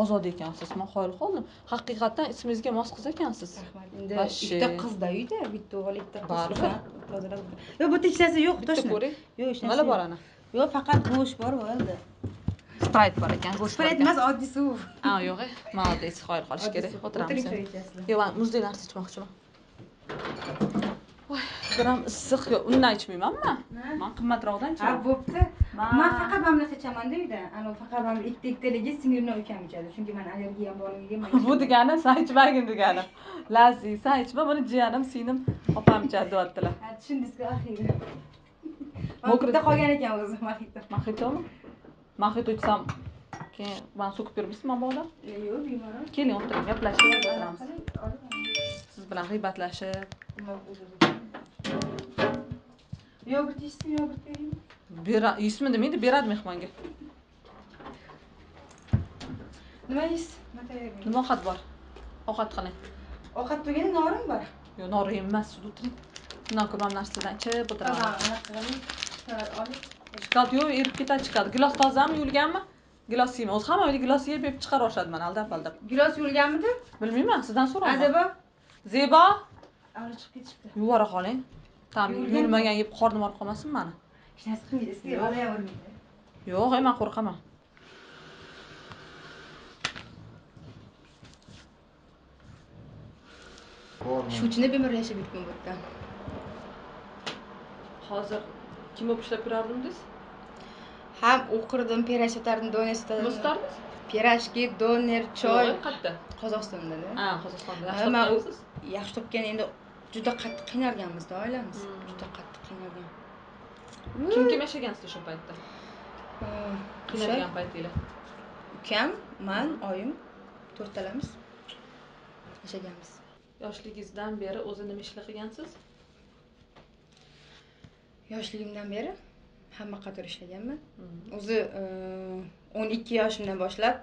ozod ekansiz. Man qoyil qoldim haqiqatdan ismingizga mos qiz ekansiz. Endi ikkita qizda uyda bitta o'g'il ikkita qiz Baribir. Yo'q bu yerda hech narsa yo'q bitta точно ko'ring yo'q hech narsa nimalar bor ana. Yo'q faqat go'sht bor bo'ldi sprayt bor ekan bor sprayt emas oddiy suv. Ha yo'q молодец qoyil qolish Oddiy kerak. o'tiramiz yo'q man muzli narsa ichmoqchiman voy biram issiq yo'q. Undan ichmayman man Ha? man qimmatroqdan ha ichaman bo'pti man faqat mana bunaqa ichamanda uyda anavi faqat mana bu ikkita ikkitaligi singlimdan ukam ichadi chunki mani allergiyam borligiga man bu degani san ichmagin degani. Lazi san ichma buni jiyanim singlim opam ichadi deyaptilar. Ha tushundingizku axiyri Mokri- mokrida qolgan ekan o'zi maxita maxitomi maxito ichsam keyin man so'kib bermaysizmi bola yo'q bemalol. Keling o'tiring gaplashib o'tiramiz. siz bilan g'iybatlashib. Yogurt yeysizmi yogurt beraymi bera yeysizmi demaydi beradi mehmonga. Nima yeysiz? Nima ovqat bor? Ovqat qiling ovqat bo'lganda norin bor. Yo'q nori emas siz o'tiring. Shundan ko'ra mana narsalardan ichib o'tiraman shokolad yo'q erib ketadi chiqadi. Gilos tozami yuvilganmi gilos yeyman o'zi hamma uyda gilos yeb yeb chiqarib mani aldab aldab. Gilos yuvilganmidi bilmayman sizdan so'rayman. Azaba zebo? Avval chiqib ketishibdi. Yuvora qoling tam yuvilmagan yeb qornim og'rib qolmasin mani hech narsa qilmaydi sizga Yo'q. olayam urmaydi yo'q ey man qo'rqaman. Shu uchun bemalol yashab yuribman bu yerda. Hozir kim bo'lib ishlab yurardim deysiz ham o'qirdim piraj sotardim doner nima sotardim sotardingiz pirajki doner choy. Qayerda qozog'istondada ha qozog'istonda. Yaxshi yaxshi topgan endi juda qattiq qiynalganmizda oilamiz. Hmm. juda qattiq qiynalgan. Kim kim yashagansizlar o'sha paytda? Qiynalgan paytinglar. Ukam man oyim to'rtalamiz yashaganmiz. Yoshligingizdan beri o'zi nima ishlar qilgansiz yoshligimdan beri hamma qator ishlaganman Hmm. o'zi e, o'n ikki yoshimdan boshlab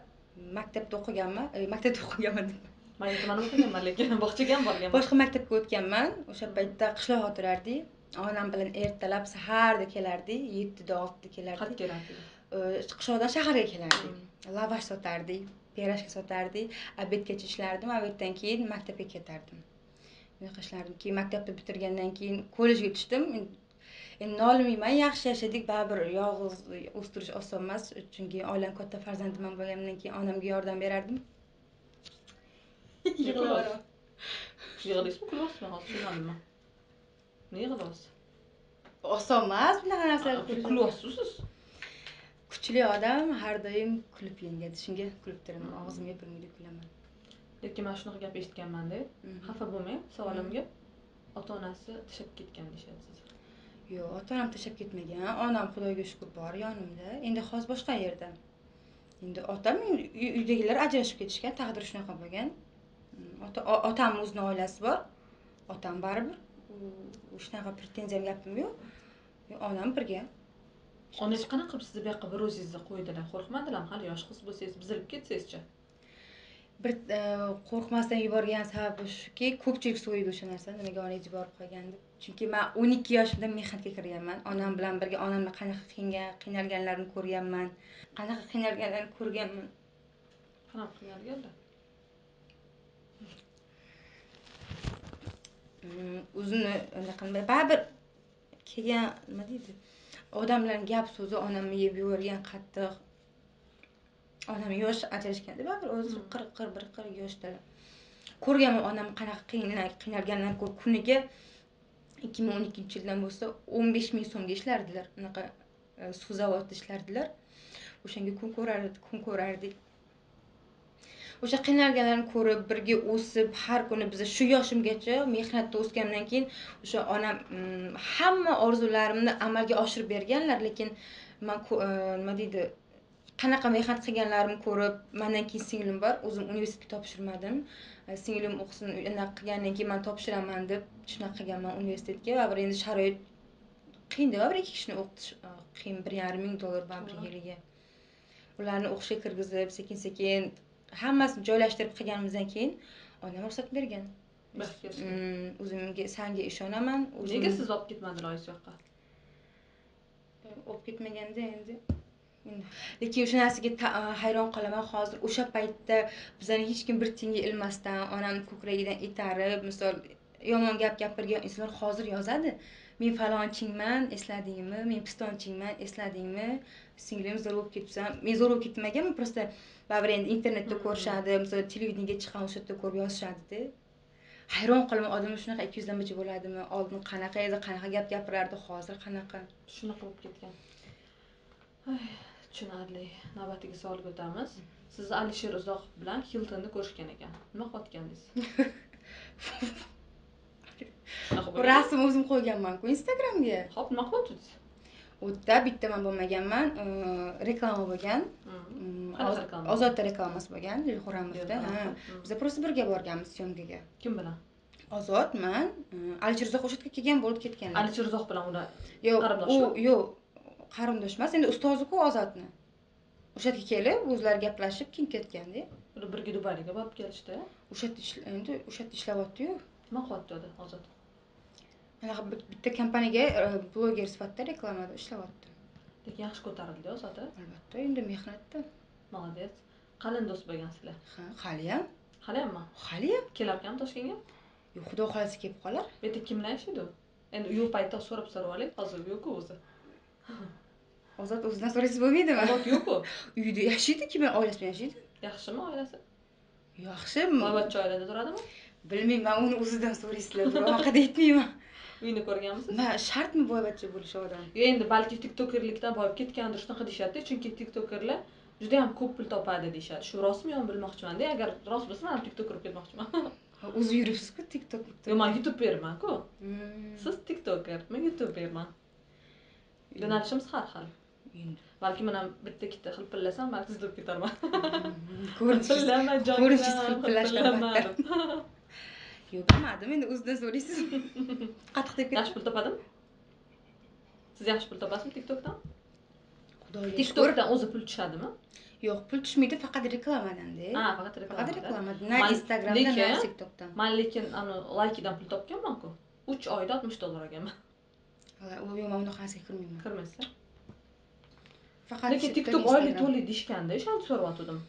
maktabda o'qiganman. E, maktabda o'qiganman mayli o'qiganman lekin bog'chaga ham borganman. Boshqa maktabga o'tganman. O'sha paytda qishloqqa turardik onam bilan ertalab saharda kelardik yettida oltida kelardik kelardi? E, qishloqdan shaharga kelardik lavash sotardik pirojka sotardik obedgacha ishlardim obeddan keyin maktabga ketardim. Shunaqa ishlardim keyin maktabni bitirgandan keyin kollejga tushdim endi nolimayman yaxshi yashadik. Baribir yolg'iz o'stirish oson emas. Chunki oilani katta farzandiman bo'lganimdan keyin onamga yordam berardim. Yig'layapman yig'laysizmi kulyapsizmi hozir? Nega yig'layapsiz oson emas bunaqa narsalar qilish. kulyapsiz siz kuchli odam har doim kulib yengadi. Shunga kulib turaman og'zim yopilmaydi kulaman lekin man shunaqa gap eshitganmanda. Mhm. xafa bo'lmang savolimga. Ota onasi tashlab ketgan deyishyapti sizni yo'q ota onam tashlab ketmagan. Onam xudoga shukur bor yonimda. Endi hozir boshqa yerda. Endi otam uydagilar ajrashib ketishgan taqdiri shunaqa bo'lgan. Mm, Otamni o'zini oilasi bor. Otam baribir shunaqa pretenziyam gapim yo'q. Onam birga. Onangiz qanaqa qilib sizni bu yoqqa bir o'zingizni qo'ydilar? Qo'rqmadilarmi hali yosh qiz bo'lsangiz buzilib ketsangizchi? Bir e, qo'rqmasdan yuborgan sababi shuki ko'pchilik so'ydi o'sha narsani nimaga onangiz yuborib qo'ygan deb. Chunki man o'n ikki yoshimda mehnatga kirganman. Onam bilan birga onamni qanaqa qiynalganlarini ko'rganman. Qanaqa qiynalganlarini ko'rganman qanaqa qiynalganlar Mm, o'zini anaqa qilmay baribir kelgan nima deydi odamlarni gap so'zi onamni yeb yuborgan qattiq onam yosh ajrashganda baribir o'zi Mm. qirq qirq bir qirq yoshda ko'rganman onam qanaqa qiynal- qiynalganlarini ko'rib kuniga ikki ming o'n ikkinchi yildan bo'lsa o'n besh ming so'mga ishlardilar unaqa e, suv zavodida ishlardilar o'shanga kun ko'rardik kun ko'rardik o'sha qiynalganlarni ko'rib birga o'sib har kuni biza shu yoshimgacha mehnatda o'sgandan keyin o'sha onam mm, hamma orzularimni amalga oshirib berganlar lekin man e, nima deydi qanaqa mehnat qilganlarimni ko'rib mandan keyin singlim bor. O'zim universitetga topshirmadim. Singlim o'qisin anaqa qilgandan keyin man topshiraman deb shunaqa qilganman universitetga. Va bir endi sharoit qiyinda baribir ikki kishini o'qitish qiyin bir yarim ming dollar baribir yiliga. Ularni o'qishga kirgizib sekin sekin hammasini joylashtirib qilganimizdan keyin onam ruxsat bergan. Mm, o'zimga sanga ishonaman. Nega sizni olib ketmadilar oyisi yoqqa? Olib ketmaganda endi- lekin o'sha narsaga hayron qolaman. Hozir o'sha paytda bizani hech kim bir tiyinga ilmasdan onamni ko'kragidan itarib misol yomon gap gapirgan insonlar hozir yozadi. Men falonchingman esladingmi? Men pistonchingman esladingmi? Singlim zo'r bo'lib ketibsan. Men zo'r bo'lib ketmaganman просто baribir endi internetda Hmm. ko'rishadi misol televideniyega chiqqan o'sha yerda ko'rib yozishadida. Hayron qolaman. Odamlar shunaqa ikki yuzlamachi bo'ladimi? Oldin qanaqa edi? Qanaqa gap gapirardi? Hozir qanaqa? Shunaqa bo'lib ketgan tushunarli navbatdagi savolga o'tamiz siz alisher uzoqov bilan hiltonda ko'rishgan ekan. Nima qilayotgandingiz rasm o'zim qo'yganmanku instagramga. Hop nima qilyapsiz u yerda bitta man bo'lmaganman e, reklama bo'lgan. Hmm. Mm, ozodda reklamasi bo'lgan lilxo'ramovda ha. Hmm. biz просто birga borganmiz syomkaga kim bilan? Ozod man e, alisher uzoq o'sha yerga kelgan bo'lib ketganlar alisher uzoq bilan ular yo'q u yo'q qarindosh emas endi ustoziku ozodni. O'sha yerga kelib o'zlari gaplashib keyin ketganda ular birga dubayga borib kelishdi o'sha yerda endi o'sha yerda ishlayaptiyu. Nima qilyapti u ozod? Anaqa bit- bitta kompaniyaga e, bloger sifatida reklamada ishlayapti. Lekin yaxshi ko'tarildi ozodi albatta endi mehnatda. Молодец. Qalin do'st bo'lgansizlar ha haliyam. Haliyammi? Haliyam. Kelarkanmi toshkentga? Yo, xudo xohlasa kelib qolar. Bu yerda kim bilan yashaydi u endi uy paytda so'rab so'rab oling hozir yo'qku o'zi ozod o'zidan so'rasangiz bo'lmaydimi? Ozod yo'qku uyda yashaydi kim bilan oilasi bilan yashaydi? Yaxshimi oilasi? Yaxshi. Boyvachcha oilada turadimi? Bilmayman uni o'zidan so'raysizlar bunaqa aytmayman uyni ko'rganmisiz? Man shartmi boyvachcha bo'lish odam? Yo endi balki tiktokerlikdan boyib ketgandir shunaqa deyishadida chunki tiktokerlar juda yam ko'p pul topadi deyishadi. Shu rostmi yo bilmoqchimanda agar rost bo'lsa man ham tiktoker bo'lib ketmoqchiman. O'zi yuribsizku tiktok yo man youtubermanku Hmm. siz tiktoker man youtuberman yo'nalishimiz har xil. Balki man ham bitta ikkita xilpillasam balki siz bo'lib ketarman Pillama ko'rinishingiz yo'q bilmadim endi o'zidan so'raysiz qattiq deb yaxshi pul topadimi siz yaxshi pul topasizmi tiktokdan xudoga tiktokdan o'zi pul tushadimi yo'q pul tushmaydi faqat reklamadanda ha faqat faqat reklamadan reklamadan na instagramdan na tiktokdan man lekin ani laykidan pul topganmanku uch oyda oltmish dollar olganman yo'q man unaqasiga kirmayman kirmaysiz faqat lekin tiktok oylik to'laydi deyishganda o'shani so'rayotgandim.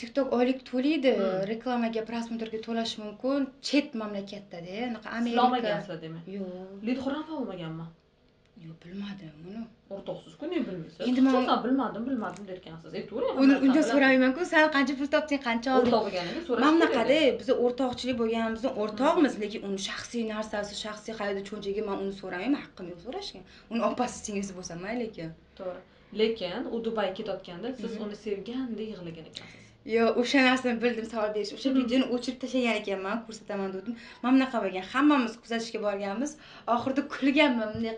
Tiktok oylik to'laydi Hmm. reklamaga prosmotrga to'lash mumkin. Chet mamlakatdada anaqa amerika olmagansizlar demak yo'q. Lidxoram ham olmaganman yo'q bilmadim uni. O'rtoqsizku ne bilmaysiz. Endi man- bilmadim bilmadim derkansiz. Aytavering uni undan so'ramaymanku san qancha pul topding qancha olding o'rtoq bo'lganiga so'rash mana bunaqada biz o'rtoqchilik bo'lgan o'rtoqmiz lekin uni shaxsiy narsasi shaxsiy hayoti cho'nchagi man uni so'ramayman haqqim yo'q so'rashga. Uni opasi singlisi bo'lsa mayli lekin to'g'ri lekin u dubayga ketayotganda siz Mhm. uni sevgandek yig'lagan ekansiz. Yo'q o'sha narsani bildim savol berish. O'sha Mhm. videoni o'chirib tashlagan ekanman ko'rsataman degdim mana bunaqa bo'lgan hammamiz kuzatishga borganmiz. Oxirida kulganman bunday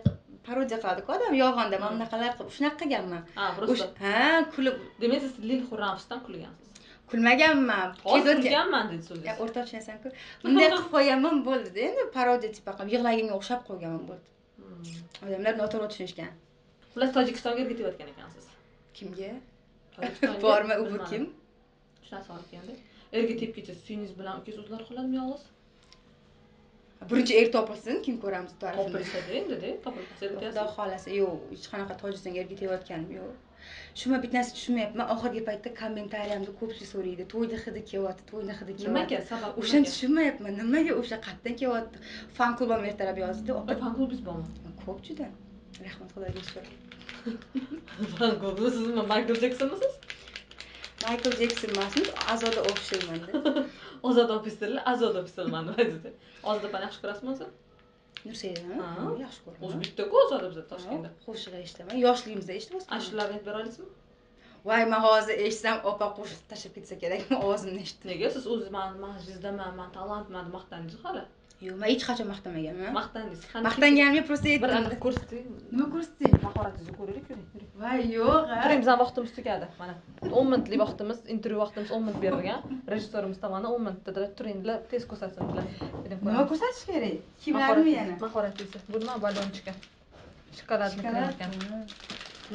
parodiya qiladiku odam yolg'onda mana Mhm. bunaqalar qilib shunaqa qilganman. Просто ha kulib demak siz lil xurramovdan kulgansiz. Kulmaganman hozir kulganman dedi so'zingiz o'rtoqchinasanku bunday qilib qo'yganman bo'ldida endi parodiya tipa qilib yig'laganga o'xshab qo'yganman bo'ldi. Hmm. odamlar noto'g'ri tushunishgan xullas tojikistonga ketayotgan ekansiz. Kimga? Bormi u bu kim? Shunaqa savol kelganda erga ketsangiz suyingiz bilan ukangiz o'zlari qoladimi yolg'iz. Birinchi er topilsin kim ko'ramiz topilsada endida topilmasa xudo xohlasa yo'q hech qanaqa tojikistonga erga tegayotganim yo'q. Shuma bitta narsa tushunmayapman oxirgi paytda kommentariyamda ko'pchilik so'raydi to'yni hidi kelyapti to'yni hidi nimaga kelyapti sabab o'shani tushunmayapman nimaga o'sha qayerdan kelyapti? Fan klubim ertalab yozdi. Opa fan klubingiz bormi? Ko'p juda rahmat xudoga shukur fan klubi sizmi maykl jeksonmisiz maykl jekson emasmi azoda ofishelmanda ozod ofitserlar azod ofitserman vaziyda ozod opani yaxshi ko'rasizmi o'zi nursaidami Ha. yaxshi o'zi ko'raman bittaku ozod bizda toshkentda qo'shiq eshitaman yoshligimizda eshitib ashulalarni aytib bera olasizmi voy man hozir eshitsam opa qo'shiq tashlab ketsa kerak ovozimni eshitib nega siz o'zi man man jizdaman man talantman deb maqtandingiz hali yo'q man hech qachon maqtamaganman. Maqtandingiz maqtanganimga просто bir aniq ko'rsating nima ko'rsating? Mahoratingizni ko'raylik yuring voy yo'q a turing bizani vaqtimiz tugadi mana. o'n minutlik vaqtimiz intervyu vaqtimiz o'n minut berilgan. Rejissyorimiz tomonidan o'n minutda turinglar tez ko'rsatsinlar nima ko'rsatish kerak? Kiyimlarimi yana? mahoratingizni bu nima balonchika shokoladni ekan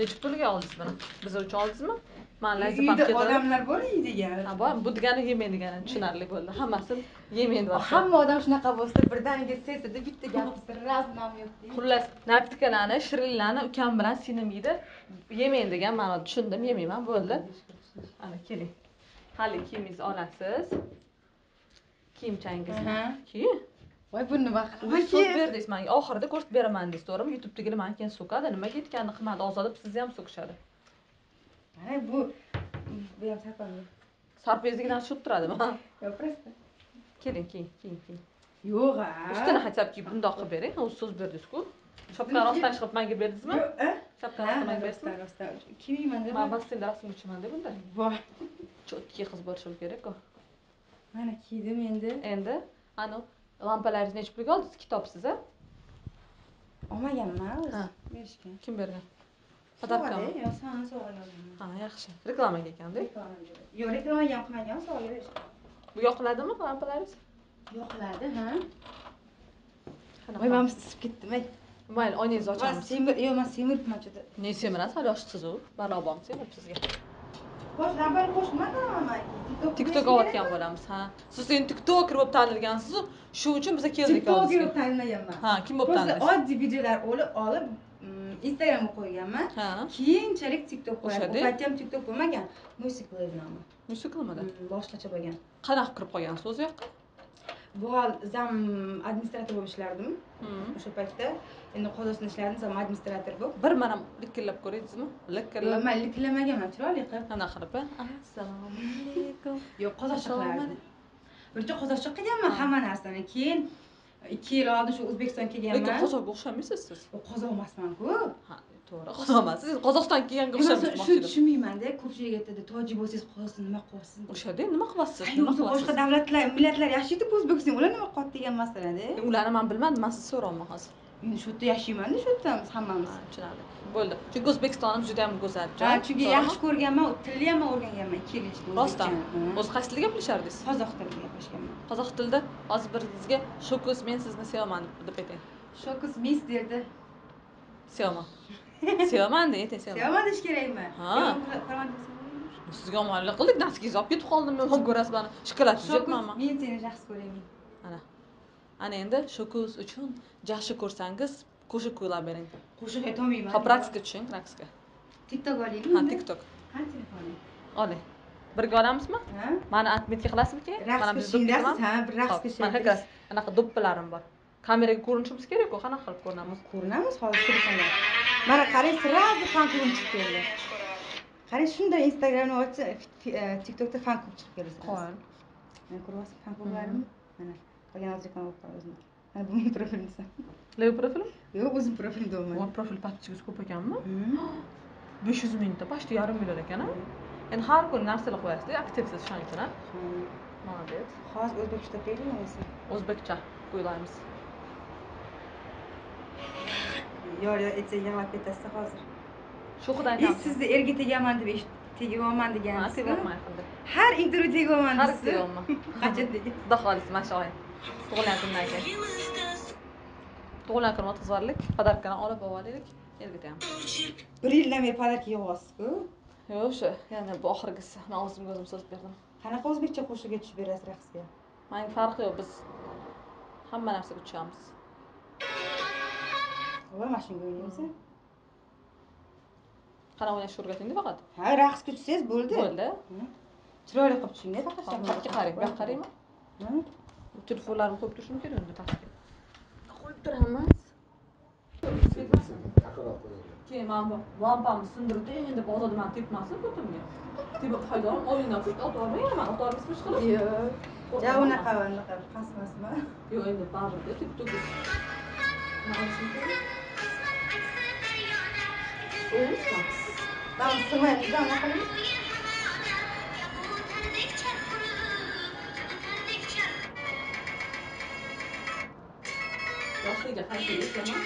necha pulga oldingiz buni? Biz uchun oldingizmi man layza uyda paketini odamlar bor yeydigan bor bu degani yemaydigani tushunarli bo'ldi. Hammasini yemaydi hamma odam shunaqa bo'lsa birdaniga sezadi bitta razmam yo'q deydi. Xullas napitkalarni shirinlarni ukam bilan singlim yeydi. Yemaydi degan ma'noda tushundim yemayman bo'ldi. Ana keling hali kiyimingizni olasiz kiyimchangizni kiying voy bu nima so'z berdingiz manga oxirida ko'rsatib beraman dedingiz to'g'rimi? Youtubedagilar mani keyin so'kadi nimaga aytganini qilmadi ozoda sizni ham so'kishadi mana bu bu ham sarpam sarpezlikdan tushib turadimi yo'q просто keling kiying kiying kiying yo'q a ustini kiyib bundoq qilib bering o'zi so'z berdingizku shapkani ostidan chiqib manga berdingizmi yo'q shapkani rostdan berdingizmi rostdan kiymayman deb man basseynda rasm uchaman deb bunda voy cho'tki qiz bo'lishi kerak-ku mana kiydim endi endi? Anu lampalaringizni necha pulga oldingiz kitobsiz a olmaganman o'zi Ha. berishgan kim bergan olganman ha yaxshi reklamaga ekanda yo'q reklamaga ham qilmagan bu yoqiladimi lampalaringiz yoqiladi ha voy qanaqa man isib ketdim ay. Mayli oynangizni ochamiz semir yo'q man semiribman juda ne semirasiz hali yoshsiz u balo bormi semirib sizga qo'sh lampani qo'sh nima qilaman tiktok olayotgan bo'lamiz ha siz endi tiktoker bo'lib tanilgansiz shuning uchun biz keldik tiktok oldingizga yo'q tanilmaganman. Ha kim bo'lib tanidingiz oddiy videolar olib olib mm, instagramga qo'yganman. Ha. Keyinchalik tiktok O'shada? u paytda ham tiktok bo'lmagan musical edi nomi musikalmidi Mm, boshqacha bo'lgan. Qanaqa kirib qolgansiz o'zi yoqqa? buxgal zam administrator bo'lib ishlardim o'sha paytda endi qozog'istonda ishlardim zam administrator bo'lib bir mana likillab ko'raysizmi likkillab man liklamaganman chiroyli qilib qanaqa qilib assalomu alaykum yo'q qozog'cha Assalomu qilardim birinchi qozog'cha qilganman Ha. hamma narsani keyin ikki yil oldin shu o'zbekistonga lekin kelganman qozog'ga o'xshamaysiz siz qozoq emasmanku ha to'g'ri. Qozoq emas siz qozog'istonga kelganga o'xshamaysiz shuni tushunmaymanda ko'pchilik aytadi tojik bo'lsangiz qozog'iston nima qilyapsiz o'shada nima qilyapsiz nima boshqa davlatlar millatlar yashaydiku o'zbekiston ular nima qilyapti degan masalada ularni man bilmadim man sizni so'rayapman hozir. Endi shu yerda yashaymanda shu yerdamiz hammamiz. Ha, tushunarli. Bo'ldi. Chunki o'zbekistonimiz juda ham go'zal joy. Ha chunki yaxshi ko'rganman tilni ham o'rganganman ikki yil ichida rostdan o'zi qaysi tilda gaplashdingiz Ha. qozoq tilida gaplashganman. Qozoq tilida? Hozir bir sizga shokus men sizni sevaman deb ayting. Shokus mis derdi. Sevaman sevaman deng ayting sevaman deyish kerakmi? Ha. Sizga omonlik qildik носкиңizga olib ketib qoldim men ko'rasiz mani. Shokolad shokus yeyapmanman men seni yaxshi ko'raman ana. Ana endi shokus uchun yaxshi ko'rsangiz qo'shiq kuylab bering. Qo'shiq aytolmayman. Hop raqsga tushing raqsga tiktok olaylik ha tiktok. Qancha telefon oling. Birga olamizmi? Ha? Mani отметка qilasizmi keyin? Mana raqsga tushingdasiz ha bir raqsga mana tushing. ko'rasiz anaqa do'ppalarim bor kameraga ko'rinishimiz kerakku qanaqa qilib ko'rinamiz? Ko'rinamiz hozir telefonda mana qarang sразу fan klubim chiqib keldi. Qarang shunday instagramni ochsa fi- e, tiktokda fan klub chiqib keldi. Qo'y mana ko'ryapsiz fan klublarimni mana qolgan hozir reklama bo'lib qoldi o'zimniki. Mana bu mening profilim desam lev profilim yo'q o'zim profilim deyapman profil подписчигиz ko'p ekanmi? Hmm. besh yuz mingta почти yarim million ekan a endi har kuni narsalar qo'yasizda aktivsiz shuning uchun a молодец hozir o'zbekcha o'zbekcha kuylaymiz yor yor aytsa yig'lab ketasiz hozir sho'xidan и sizni erga tegaman deb tegyapman tegolmay qildi har intervyu tegyapman har tegolman qachon tegan xudo xohlasa mana shu oy tug'ilgan kundan keyin tug'ilgan kun o'tkazib podarkani olib olaylik erga tegamiz bir yildan beri podarka yig'yapsizku yo'q o'sha yana bu oxirgisi. Man o'zimga o'zim so'z berdim. Qanaqa o'zbekcha qo'shiqga tushib berasiz raqsga? Manga farqi yo'q biz hamma narsaga tushamiz voy mana shunga o'ynaymiz qanaqa o'ynashni o'rgatingda faqat. Ha raqsga tushsangiz bo'ldi. Bo'ldi. Chiroyli qilib tushingda faqat pastga qarang bu yoqqa qarangmi Ha? telefonlarimni qo'yib turishim kerak unda pastga. Qo'yib turamiz. Keyin man bu lampamni sindirdi endi bozorda man tepmasin fotimga tepib haydab oyimdan pust otib yubormayman man otib yubormasmish qilib. Yo'q. Ja unaqa unaqa pasmasmi yo'q endi baribirda tep man sig'maymiz unaqa qilamiz yoshligiga qaytib eslaman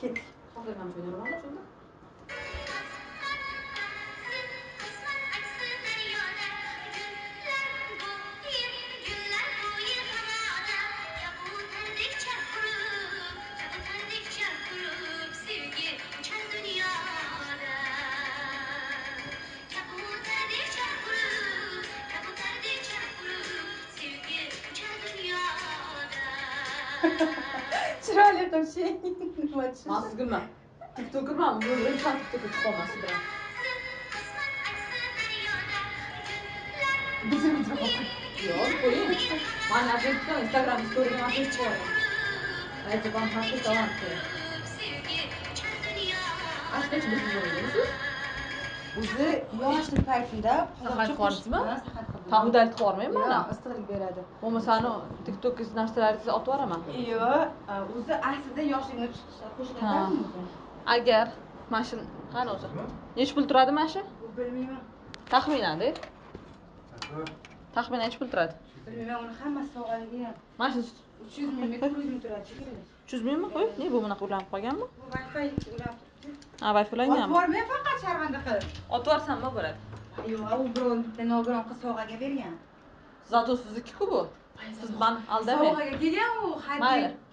ket xotirjam o'ynayveramiz shunda birinchidan tiktokka chiqolmas bilan bijir bijir qilib yo'q qo'ying man ответка instagram storyga ответ qo'yaman aytib man ответ olyapti ashkachi bizni o'ynaysiz o'zi yoshlik paytimda udalik qilib yubormayman Yo'q, mana issiqlik beradi bo'lmasani tiktokka narsalaringizni otib yuboraman yo'q o'zi aslida aytadimi o'zi agar mana shu qani o'zi? Nechi pul turadi mana shu? Bilmayman. Taxminanda taxminan nechi pul turadi? Bilmayman uni hammasi sovg'aligi mana shu uch yuz ming metr yuz ming turadi shekilli. Uch yuz mingmi? Qo'y ne bu bunaqa ulanib qolganmi bu wi-fi ulab ha wi-fi ulanganmi otvormay faqat sharmanda qilib? Otib yuborsam nima bo'ladi? Yo'q u birovni bitta nogiron qiz sovg'aga bergan. Zato sizniki-ku bu? Siz mani aldamang. Sovg'aga kelgan u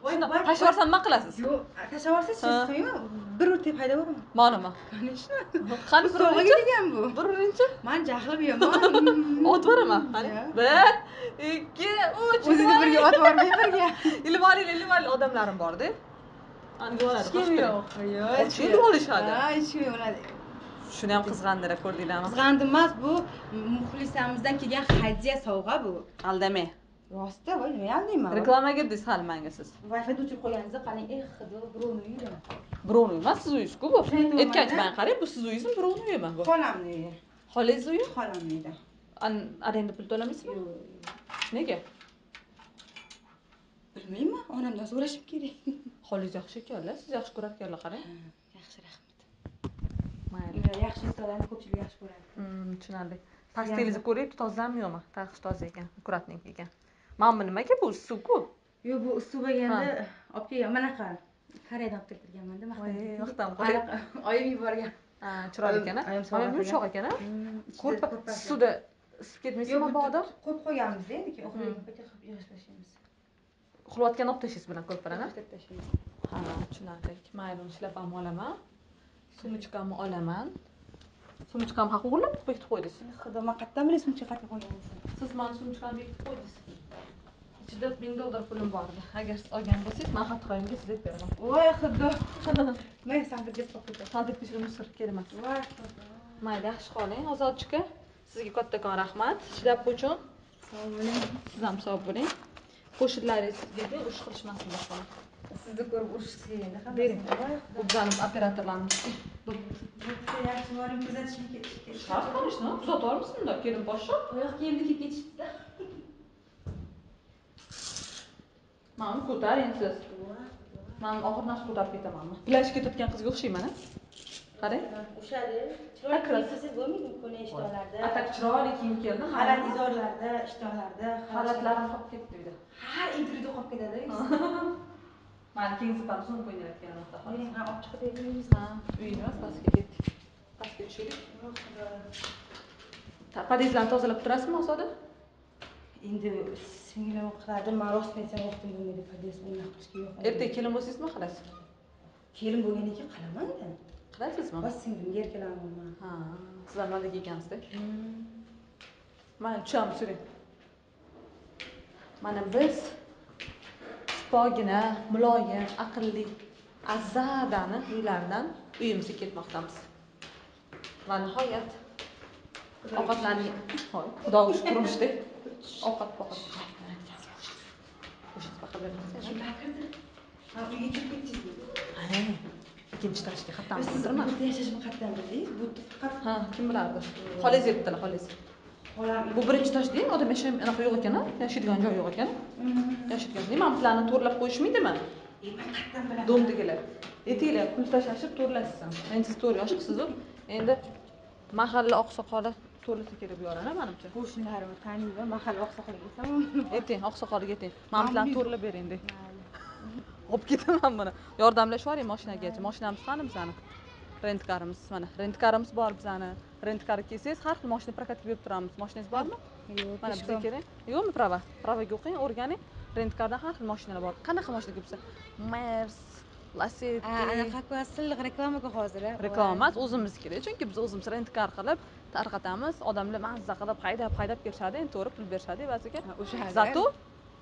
mayli shunda tashlab yuborsam nima qilasiz? Yo'q tashlab yuborsangiz qilmayman bir ur deb haydab yuboraman manimi конечно qani bir sovg'aga kelgan bu. Bir urinchi man jahlim yomon otib yuboraman qani bir ikki uch. O'zingiz birga otib yubormay birga. Ilib oling ilib oling odamlarim borda. Aniga oladi hech kim yo'q yo'q kim olishadi. ha hech kim shuni ham qizg'andilar ko'rdinglarmi? Qizg'andim emas bu muxlisamizdan kelgan hadya sovg'a bu. Aldamang rostda voy nima aldayman reklamaga girdingiz hali manga siz wi-fi o'chirib qo'yganingizda qarang eh hidi birovni uyida birovni uyi emas siz uyingiz-ku bu deyman, aytgancha da. man qarang bu siz uyingizmi birovni uyi emas bu xolamni uyi xolangiz uyi xolamni uyida arenda pul to'lamaysizmi nega bilmayman onamdan so'rashim kerak holingiz yaxshi ekanlar siz yaxshi ko'rarkanlar qarang yaxshi rahmat mayli yaxshi insonlarni ko'pchilik yaxshi ko'radi tushunarli postelingizni ko'ryapti tozami yo'qmi tag'ish toza ekan akkuratnenький ekan mana bu nimaga bu issiqku yo'q bu issiq bo'lganda olib kelgan manaqa koreyadan olib keltirganmanda Anaqa oyim yuborgan. Chiroyli ekan mana yumshoq ekan ko'rpa suvda isib ketmaysizmi mabodo qo'yib qo'yganmiz endi keyin uxlagan yig'ishib tashlaymiz uxlayotganda olib tashlaysiz bilan ko'rpalarni tashlab tashlaymiz ha tushunarli. Mayli uni shlyapamni olaman. Sumочкамni olaman. Sumочкамni haqi o'g'irlab bekitib qo'ydingiz. Xudo man qayerdan bilay sumka qayerga qo'yganingizni siz mani sumочкамni bekitib qo'ydingiz ichida ming dollar pulim bor edi agar siz olgan bo'lsangiz man xatxoyimga siz deb beraman. Voy xudo ketdim hadeb tekshirib sir kerak voy xudo mayli yaxshi qoling. Ozodchika sizga kattakon rahmat. Shlyapa uchun sog' bo'ling. Siz ham sog' bo'ling. Qo'shnilaringiz sizga urush qilishmasin boshqalar. Sizni ko'rib urishgisi kelganda ham Bering. voy bu bizani operatorlarniki xudo yaxshi borib kuzatishga ketishga shart конечно tuzatvormiz bunda kelin poshsha oyoq kiyimni kiyib ketishibdida mana uni ko'taring siz man og'ir narsa ko'tarib ketamanmi plashga ketayotgan qizga o'xshayman a qarang. O'shadi chiroyli kiyim kiysiz bo'lmaydi kuni ishtonlarda. Atak chiroyli kiyim keldi xalat izorlarda ishtonlarda. Xalatlarim qolib ketdi uyda. Har intervyuda qolib ketadi. Mayli keng zipani so'ng qo'yinayotgan vaqtda bering ham olib chiqib beringiz ha uyimiz pastga ketdik pastga tushaylik podyezdlarni tozalab turasizmi ozoda endi singlim qiladi man rostini aytsam vaqtim bo'lmaydi podъезд bunaqa qilishga yo'q ertaga kelin bo'lsangizmi qilasiz kelin bo'lgandan keyin qilamanda qilasizmi va singlimga erkalaman ha siz ham nodek ekansizda mayli tushamiz yuring mana biz sipogina muloyim aqlli azadani uylaridan uyimizga ketmoqdamiz va nihoyat ovqatlarni hoy xudoga shukur ovqat ovqat o'sha uyga kirib ketdingiz ikkinchi tashlashga qattan siz o'tirman bu yashashni qayerdan bildingiz bu faqat ha kim bilardi xolangiz aytdilar xolangiz bu birinchi tashding odam yashay anaqa yo'q ekan yashaydigan joy yo'q ekan yashaydigan nima planni to'g'irlab qo'yishmaydimi domdigilar aytinglar pul tashlashib ham endi siz to'rt yoshsizu endi mahalla oqsoqoli to'lasa kerak bu yorani manimcha qo'shnilarimni taniyman mahalla oqsoqoliga aytsam ayting oqsoqoliga ayting man bularni to'g'irlab bering deng olib ketaman buni yordamlashib yuboring mashinagacha mashinamiz qani bizani rentkarimiz mana rentkarimiz bor bizani rentkarga kelsangiz har xil mashina prokatga berib turamiz mashinangiz bormi mana bizga keling yo'qmi prava pravaga o'qing o'rganing rentkardan har xil mashinalar bor qanaqa mashina bo'lsa mers lasetti anaqa silliq reklamaga hozir reklama emas o'zimiznikida chunki biz o'zimiz rentkar qilib tarqatamiz. Odamlar mazza qilib haydab haydab kelishadi endi to'g'ri pul berishadi evaziga o'sha zato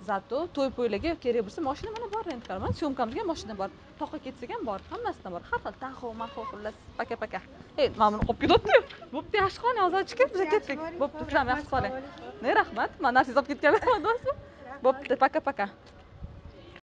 zato to'y po'ylarga kerak bo'lsa mashina mana bor rentkar mana syomkamizga ham mashina bor. Toqqa ketsak ham bor hammasidan bor. Har xil taxov maxov xullas. Paka paka. Ey mana buni olib ketyaptiyu bo'pti yaxshi qoling ozodchika biz ketdik. Bo'pti ukam yaxshi qoling rahmat man narsangizni olib ketganman bo'pti paka paka